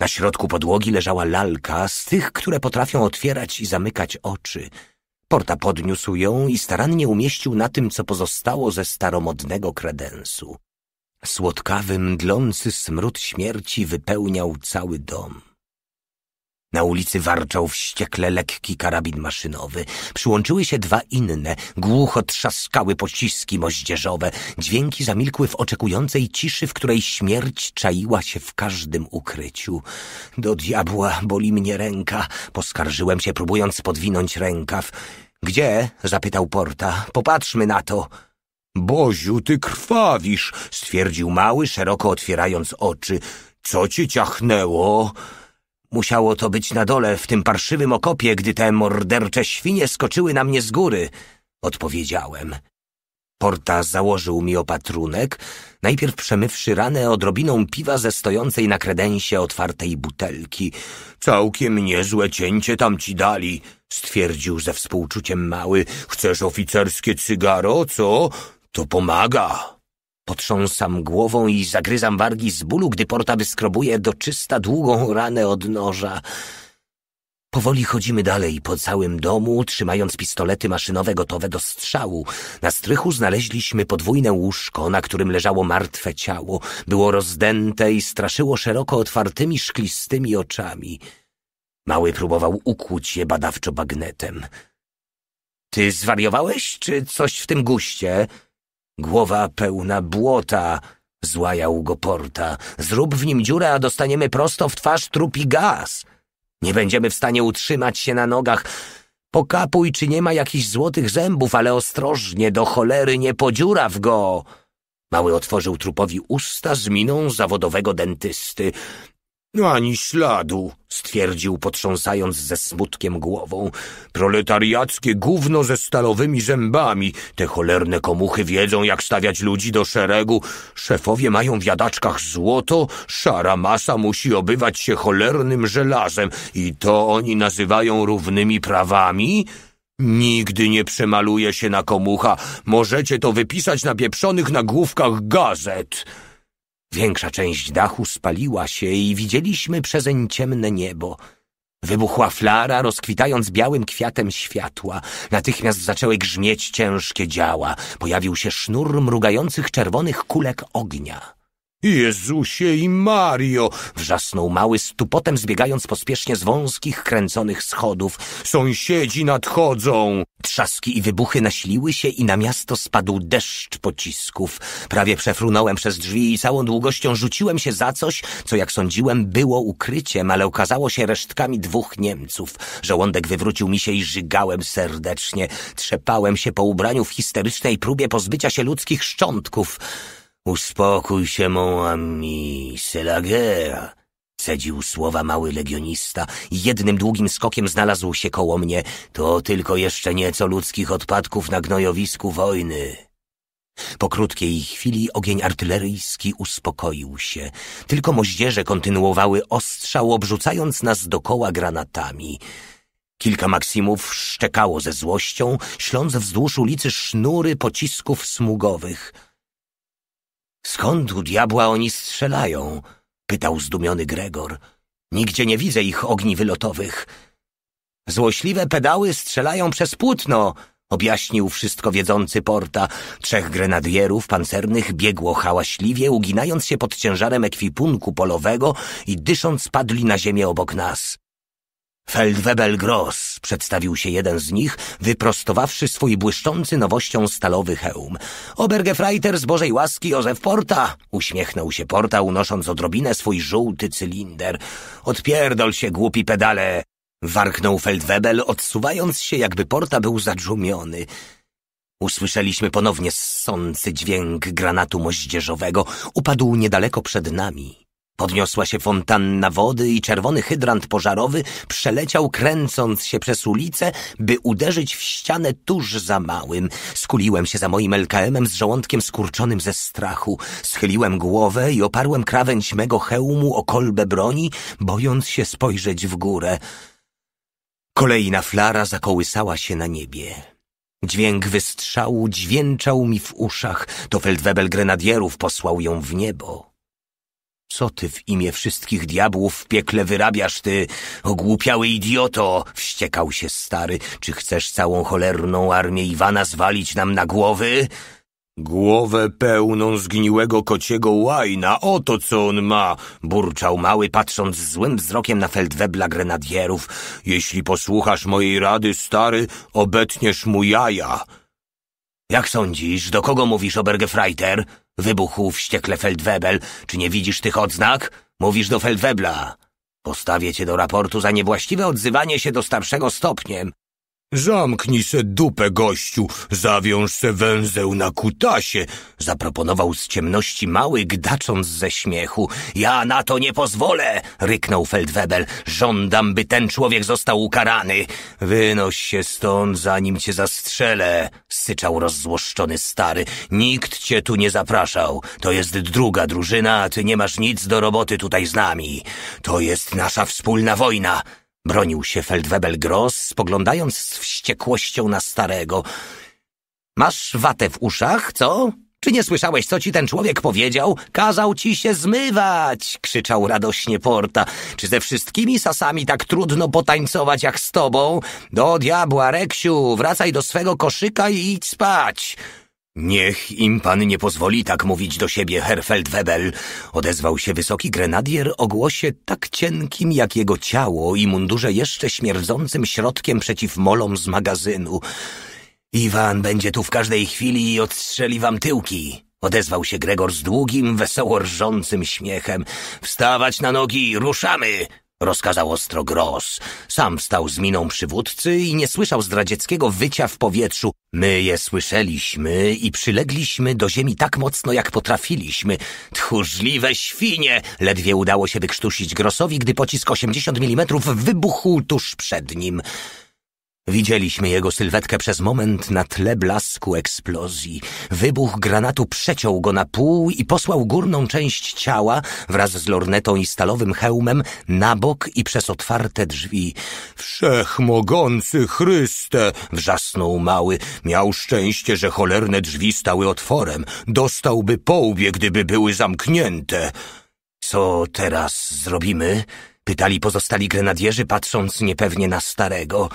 Na środku podłogi leżała lalka z tych, które potrafią otwierać i zamykać oczy. Porta podniósł ją i starannie umieścił na tym, co pozostało ze staromodnego kredensu. Słodkawy, mdlący smród śmierci wypełniał cały dom. Na ulicy warczał wściekle lekki karabin maszynowy. Przyłączyły się dwa inne, głucho trzaskały pociski moździerzowe. Dźwięki zamilkły w oczekującej ciszy, w której śmierć czaiła się w każdym ukryciu. Do diabła boli mnie ręka, poskarżyłem się, próbując podwinąć rękaw. Gdzie? zapytał Porta. Popatrzmy na to. Boziu, ty krwawisz, stwierdził mały, szeroko otwierając oczy. Co ci ciachnęło? Musiało to być na dole, w tym parszywym okopie, gdy te mordercze świnie skoczyły na mnie z góry, odpowiedziałem. Porta założył mi opatrunek, najpierw przemywszy ranę odrobiną piwa ze stojącej na kredensie otwartej butelki. Całkiem niezłe cięcie tam ci dali, stwierdził ze współczuciem mały. Chcesz oficerskie cygaro, co? To pomaga. Potrząsam głową i zagryzam wargi z bólu, gdy porta wyskrobuje do czysta długą ranę od noża. Powoli chodzimy dalej po całym domu, trzymając pistolety maszynowe gotowe do strzału. Na strychu znaleźliśmy podwójne łóżko, na którym leżało martwe ciało. Było rozdęte i straszyło szeroko otwartymi, szklistymi oczami. Mały próbował ukłuć je badawczo bagnetem. — Ty zwariowałeś, czy coś w tym guście? Głowa pełna błota, złajał go Porta. Zrób w nim dziurę, a dostaniemy prosto w twarz trupi gaz. Nie będziemy w stanie utrzymać się na nogach. Pokapuj, czy nie ma jakichś złotych zębów, ale ostrożnie, do cholery nie podziuraw go. Mały otworzył trupowi usta z miną zawodowego dentysty. No ani śladu, stwierdził, potrząsając ze smutkiem głową. Proletariackie gówno ze stalowymi zębami. Te cholerne komuchy wiedzą, jak stawiać ludzi do szeregu. Szefowie mają w jadaczkach złoto, szara masa musi obywać się cholernym żelazem. I to oni nazywają równymi prawami? Nigdy nie przemaluje się na komucha. Możecie to wypisać na pieprzonych nagłówkach gazet. Większa część dachu spaliła się i widzieliśmy przezeń ciemne niebo. Wybuchła flara, rozkwitając białym kwiatem światła. Natychmiast zaczęły grzmieć ciężkie działa. Pojawił się sznur mrugających czerwonych kulek ognia. Jezusie i Mario! Wrzasnął mały, z tupotem zbiegając pospiesznie z wąskich, kręconych schodów. Sąsiedzi nadchodzą! Trzaski i wybuchy nasiliły się i na miasto spadł deszcz pocisków. Prawie przefrunąłem przez drzwi i całą długością rzuciłem się za coś, co jak sądziłem było ukryciem, ale okazało się resztkami dwóch Niemców. Żołądek wywrócił mi się i żygałem serdecznie. Trzepałem się po ubraniu w histerycznej próbie pozbycia się ludzkich szczątków. Uspokój się, mon ami, c'est la guerre. Cedził słowa mały legionista i jednym długim skokiem znalazł się koło mnie. To tylko jeszcze nieco ludzkich odpadków na gnojowisku wojny. Po krótkiej chwili ogień artyleryjski uspokoił się. Tylko moździerze kontynuowały ostrzał, obrzucając nas dokoła granatami. Kilka maksimów szczekało ze złością, śląc wzdłuż ulicy sznury pocisków smugowych – Skąd u diabła oni strzelają? Pytał zdumiony Gregor. Nigdzie nie widzę ich ogni wylotowych. Złośliwe pedały strzelają przez płótno, objaśnił wszystko wiedzący Porta. Trzech grenadierów pancernych biegło hałaśliwie, uginając się pod ciężarem ekwipunku polowego i dysząc padli na ziemię obok nas. Feldwebel Gross, przedstawił się jeden z nich, wyprostowawszy swój błyszczący nowością stalowy hełm. Obergefreiter z Bożej łaski Józef Porta, uśmiechnął się Porta, unosząc odrobinę swój żółty cylinder. Odpierdol się, głupi pedale! Warknął Feldwebel, odsuwając się, jakby Porta był zadżumiony. Usłyszeliśmy ponownie ssący dźwięk granatu moździerzowego. Upadł niedaleko przed nami. Podniosła się fontanna wody i czerwony hydrant pożarowy przeleciał kręcąc się przez ulicę, by uderzyć w ścianę tuż za małym. Skuliłem się za moim LKM-em z żołądkiem skurczonym ze strachu. Schyliłem głowę i oparłem krawędź mego hełmu o kolbę broni, bojąc się spojrzeć w górę. Kolejna flara zakołysała się na niebie. Dźwięk wystrzału dźwięczał mi w uszach. To Feldwebel grenadierów posłał ją w niebo. Co ty w imię wszystkich diabłów w piekle wyrabiasz, ty ogłupiały idioto? Wściekał się stary. Czy chcesz całą cholerną armię Iwana zwalić nam na głowy? Głowę pełną zgniłego kociego łajna, oto co on ma, burczał mały, patrząc złym wzrokiem na Feldwebla grenadierów. Jeśli posłuchasz mojej rady, stary, obetniesz mu jaja. Jak sądzisz, do kogo mówisz, Obergefreiter? Wybuchł wściekle Feldwebel. Czy nie widzisz tych odznak? Mówisz do Feldwebla. Postawię cię do raportu za niewłaściwe odzywanie się do starszego stopniem. Zamknij se dupę, gościu, zawiąż se węzeł na kutasie, zaproponował z ciemności mały, gdacząc ze śmiechu. Ja na to nie pozwolę, ryknął Feldwebel. Żądam, by ten człowiek został ukarany. Wynoś się stąd, zanim cię zastrzelę, syczał rozzłoszczony stary. Nikt cię tu nie zapraszał. To jest druga drużyna, a ty nie masz nic do roboty tutaj z nami. To jest nasza wspólna wojna. Bronił się Feldwebel Gross, spoglądając z wściekłością na starego. Masz watę w uszach, co? Czy nie słyszałeś, co ci ten człowiek powiedział? Kazał ci się zmywać! krzyczał radośnie Porta. Czy ze wszystkimi sasami tak trudno potańcować jak z tobą? Do diabła, Reksiu, wracaj do swego koszyka i idź spać! Niech im pan nie pozwoli tak mówić do siebie, Herr Feldwebel, odezwał się wysoki grenadier o głosie tak cienkim jak jego ciało i mundurze jeszcze śmierdzącym środkiem przeciw molom z magazynu. Iwan będzie tu w każdej chwili i odstrzeli wam tyłki. Odezwał się Gregor z długim, wesoło rżącym śmiechem. Wstawać na nogi, ruszamy! Rozkazał ostro Gross. Sam wstał z miną przywódcy i nie słyszał zdradzieckiego wycia w powietrzu. My je słyszeliśmy i przylegliśmy do ziemi tak mocno, jak potrafiliśmy. Tchórzliwe świnie! Ledwie udało się wykrztusić Grossowi, gdy pocisk 80 mm wybuchł tuż przed nim. Widzieliśmy jego sylwetkę przez moment na tle blasku eksplozji. Wybuch granatu przeciął go na pół i posłał górną część ciała wraz z lornetą i stalowym hełmem na bok i przez otwarte drzwi. Wszechmogący Chryste! wrzasnął mały. Miał szczęście, że cholerne drzwi stały otworem. Dostałby po łbie, gdyby były zamknięte. Co teraz zrobimy? Pytali pozostali grenadierzy, patrząc niepewnie na starego.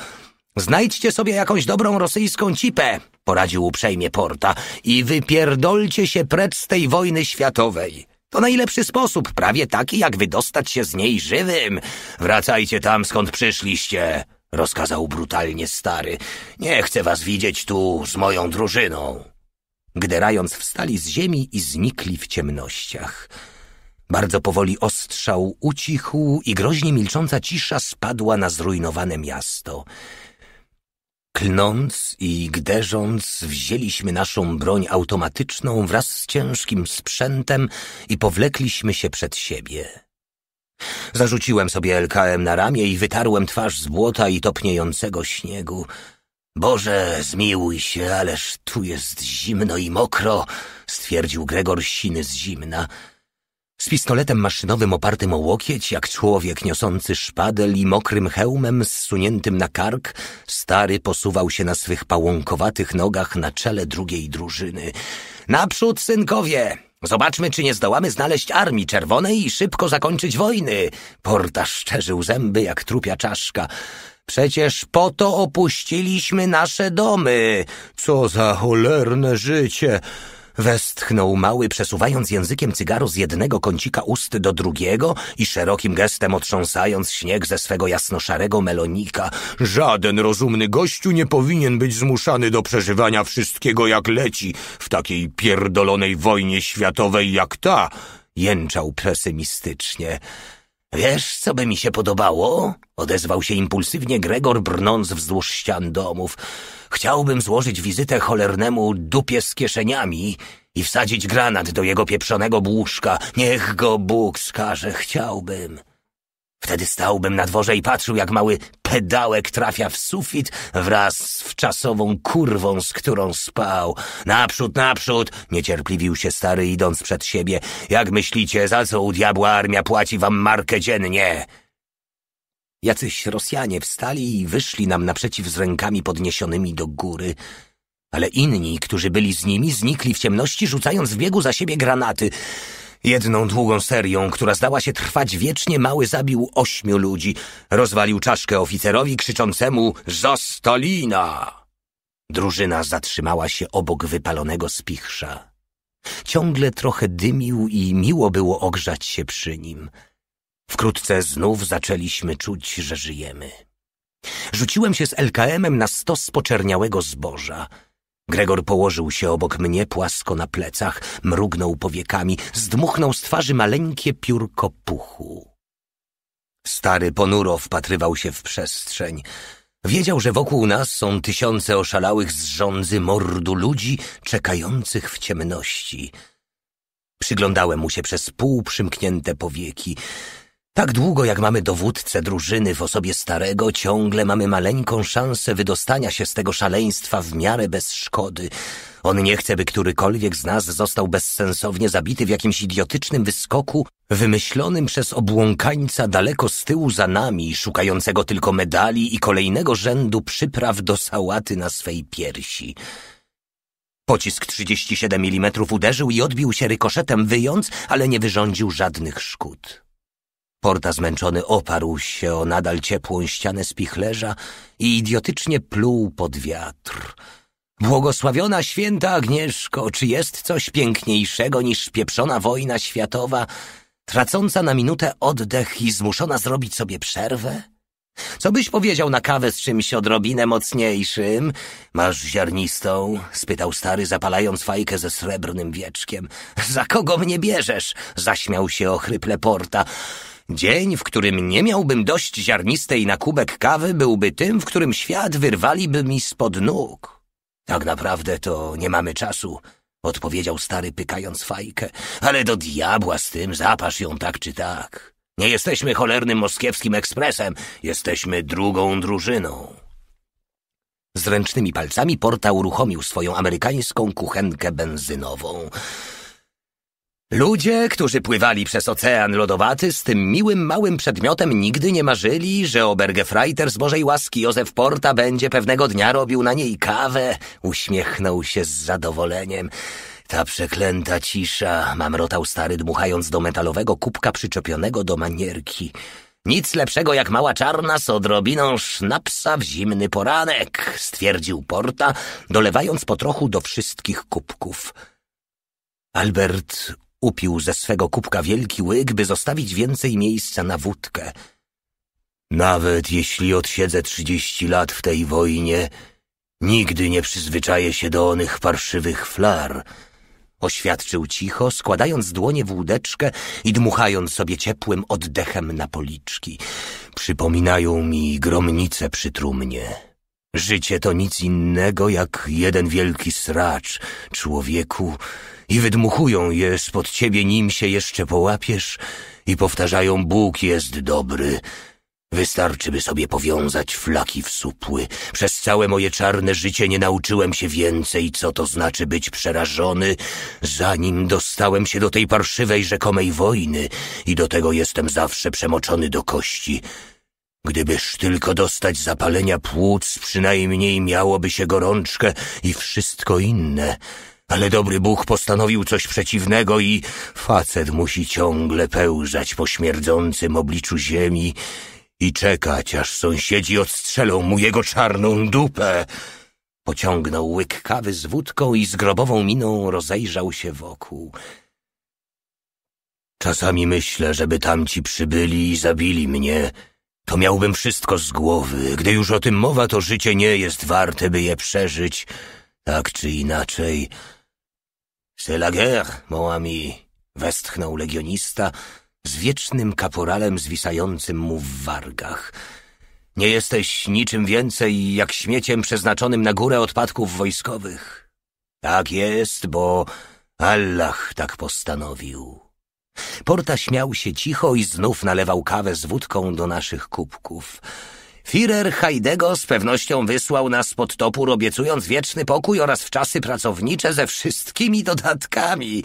Znajdźcie sobie jakąś dobrą rosyjską cipę, poradził uprzejmie Porta, i wypierdolcie się precz z tej wojny światowej. To najlepszy sposób, prawie taki, jak wydostać się z niej żywym. Wracajcie tam, skąd przyszliście, rozkazał brutalnie stary. Nie chcę was widzieć tu z moją drużyną. Gderając wstali z ziemi i znikli w ciemnościach. Bardzo powoli ostrzał ucichł i groźnie milcząca cisza spadła na zrujnowane miasto. Klnąc i gderząc, wzięliśmy naszą broń automatyczną wraz z ciężkim sprzętem i powlekliśmy się przed siebie. Zarzuciłem sobie LKM na ramię i wytarłem twarz z błota i topniejącego śniegu. Boże, zmiłuj się, ależ tu jest zimno i mokro, stwierdził Gregor siny z zimna. Z pistoletem maszynowym opartym o łokieć, jak człowiek niosący szpadel i mokrym hełmem zsuniętym na kark, stary posuwał się na swych pałąkowatych nogach na czele drugiej drużyny. Naprzód, synkowie! Zobaczmy, czy nie zdołamy znaleźć Armii Czerwonej i szybko zakończyć wojny. Porta szczerzył zęby jak trupia czaszka. Przecież po to opuściliśmy nasze domy. Co za cholerne życie! Westchnął mały, przesuwając językiem cygaru z jednego kącika ust do drugiego i szerokim gestem otrząsając śnieg ze swego jasnoszarego melonika. Żaden rozumny gościu nie powinien być zmuszany do przeżywania wszystkiego jak leci w takiej pierdolonej wojnie światowej jak ta, jęczał pesymistycznie. Wiesz, co by mi się podobało? Odezwał się impulsywnie Gregor, brnąc wzdłuż ścian domów. Chciałbym złożyć wizytę cholernemu dupie z kieszeniami i wsadzić granat do jego pieprzonego błuszka. Niech go Bóg skaże, chciałbym. Wtedy stałbym na dworze i patrzył, jak mały pedałek trafia w sufit wraz z wczasową kurwą, z którą spał. Naprzód, naprzód! Niecierpliwił się stary, idąc przed siebie. Jak myślicie, za co u diabła armia płaci wam markę dziennie? Jacyś Rosjanie wstali i wyszli nam naprzeciw z rękami podniesionymi do góry. Ale inni, którzy byli z nimi, znikli w ciemności, rzucając w biegu za siebie granaty. Jedną długą serią, która zdała się trwać wiecznie, mały zabił ośmiu ludzi. Rozwalił czaszkę oficerowi krzyczącemu za Stalina! Drużyna zatrzymała się obok wypalonego spichrza. Ciągle trochę dymił i miło było ogrzać się przy nim. Wkrótce znów zaczęliśmy czuć, że żyjemy. Rzuciłem się z LKM-em na stos poczerniałego zboża. Gregor położył się obok mnie płasko na plecach, mrugnął powiekami, zdmuchnął z twarzy maleńkie piórko puchu. Stary ponuro wpatrywał się w przestrzeń. Wiedział, że wokół nas są tysiące oszalałych z rządzy mordu ludzi czekających w ciemności. Przyglądałem mu się przez pół przymknięte powieki. Tak długo jak mamy dowódcę drużyny w osobie starego, ciągle mamy maleńką szansę wydostania się z tego szaleństwa w miarę bez szkody. On nie chce, by którykolwiek z nas został bezsensownie zabity w jakimś idiotycznym wyskoku, wymyślonym przez obłąkańca daleko z tyłu za nami, szukającego tylko medali i kolejnego rzędu przypraw do sałaty na swej piersi. Pocisk 37 mm uderzył i odbił się rykoszetem wyjąc, ale nie wyrządził żadnych szkód. Porta zmęczony oparł się o nadal ciepłą ścianę spichlerza i idiotycznie pluł pod wiatr. Błogosławiona święta Agnieszko, czy jest coś piękniejszego niż pieprzona wojna światowa, tracąca na minutę oddech i zmuszona zrobić sobie przerwę? Co byś powiedział na kawę z czymś odrobinę mocniejszym? Masz ziarnistą? spytał stary, zapalając fajkę ze srebrnym wieczkiem. Za kogo mnie bierzesz? zaśmiał się ochryple porta. Dzień, w którym nie miałbym dość ziarnistej na kubek kawy, byłby tym, w którym świat wyrwaliby mi spod nóg. Tak naprawdę to nie mamy czasu, odpowiedział stary, pykając fajkę. Ale do diabła z tym, zapasz ją tak czy tak. Nie jesteśmy cholernym moskiewskim ekspresem, jesteśmy drugą drużyną. Zręcznymi palcami Porta uruchomił swoją amerykańską kuchenkę benzynową. Ludzie, którzy pływali przez ocean lodowaty z tym miłym małym przedmiotem nigdy nie marzyli, że Obergefreiter z Bożej łaski Józef Porta będzie pewnego dnia robił na niej kawę. Uśmiechnął się z zadowoleniem. Ta przeklęta cisza, mamrotał stary, dmuchając do metalowego kubka przyczepionego do manierki. Nic lepszego jak mała czarna z odrobiną sznapsa w zimny poranek, stwierdził Porta, dolewając po trochu do wszystkich kubków. Albert Upił ze swego kubka wielki łyk, by zostawić więcej miejsca na wódkę. Nawet jeśli odsiedzę trzydzieści lat w tej wojnie, nigdy nie przyzwyczaję się do onych parszywych flar. Oświadczył cicho, składając dłonie w łódeczkę i dmuchając sobie ciepłym oddechem na policzki. Przypominają mi gromnice przy trumnie. Życie to nic innego jak jeden wielki sracz, człowieku, i wydmuchują je spod ciebie, nim się jeszcze połapiesz i powtarzają Bóg jest dobry. Wystarczy, by sobie powiązać flaki w supły. Przez całe moje czarne życie nie nauczyłem się więcej, co to znaczy być przerażony, zanim dostałem się do tej parszywej rzekomej wojny i do tego jestem zawsze przemoczony do kości. Gdybyż tylko dostać zapalenia płuc, przynajmniej miałoby się gorączkę i wszystko inne – ale dobry Bóg postanowił coś przeciwnego i facet musi ciągle pełzać po śmierdzącym obliczu ziemi i czekać, aż sąsiedzi odstrzelą mu jego czarną dupę. Pociągnął łyk kawy z wódką i z grobową miną rozejrzał się wokół. Czasami myślę, żeby tamci przybyli i zabili mnie. To miałbym wszystko z głowy. Gdy już o tym mowa, to życie nie jest warte, by je przeżyć. Tak czy inaczej, C'est la guerre, mon ami, westchnął legionista, z wiecznym kaporalem zwisającym mu w wargach. Nie jesteś niczym więcej jak śmieciem przeznaczonym na górę odpadków wojskowych. Tak jest, bo Allah tak postanowił. Porta śmiał się cicho i znów nalewał kawę z wódką do naszych kubków. Führer Hajdego z pewnością wysłał nas pod topór, obiecując wieczny pokój oraz wczasy pracownicze ze wszystkimi dodatkami.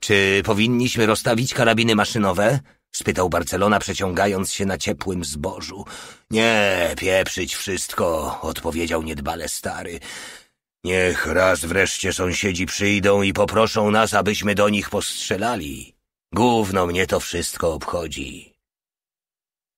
Czy powinniśmy rozstawić karabiny maszynowe? spytał Barcelona, przeciągając się na ciepłym zbożu. Nie, pieprzyć wszystko, odpowiedział niedbale stary. Niech raz wreszcie sąsiedzi przyjdą i poproszą nas, abyśmy do nich postrzelali. Gówno mnie to wszystko obchodzi.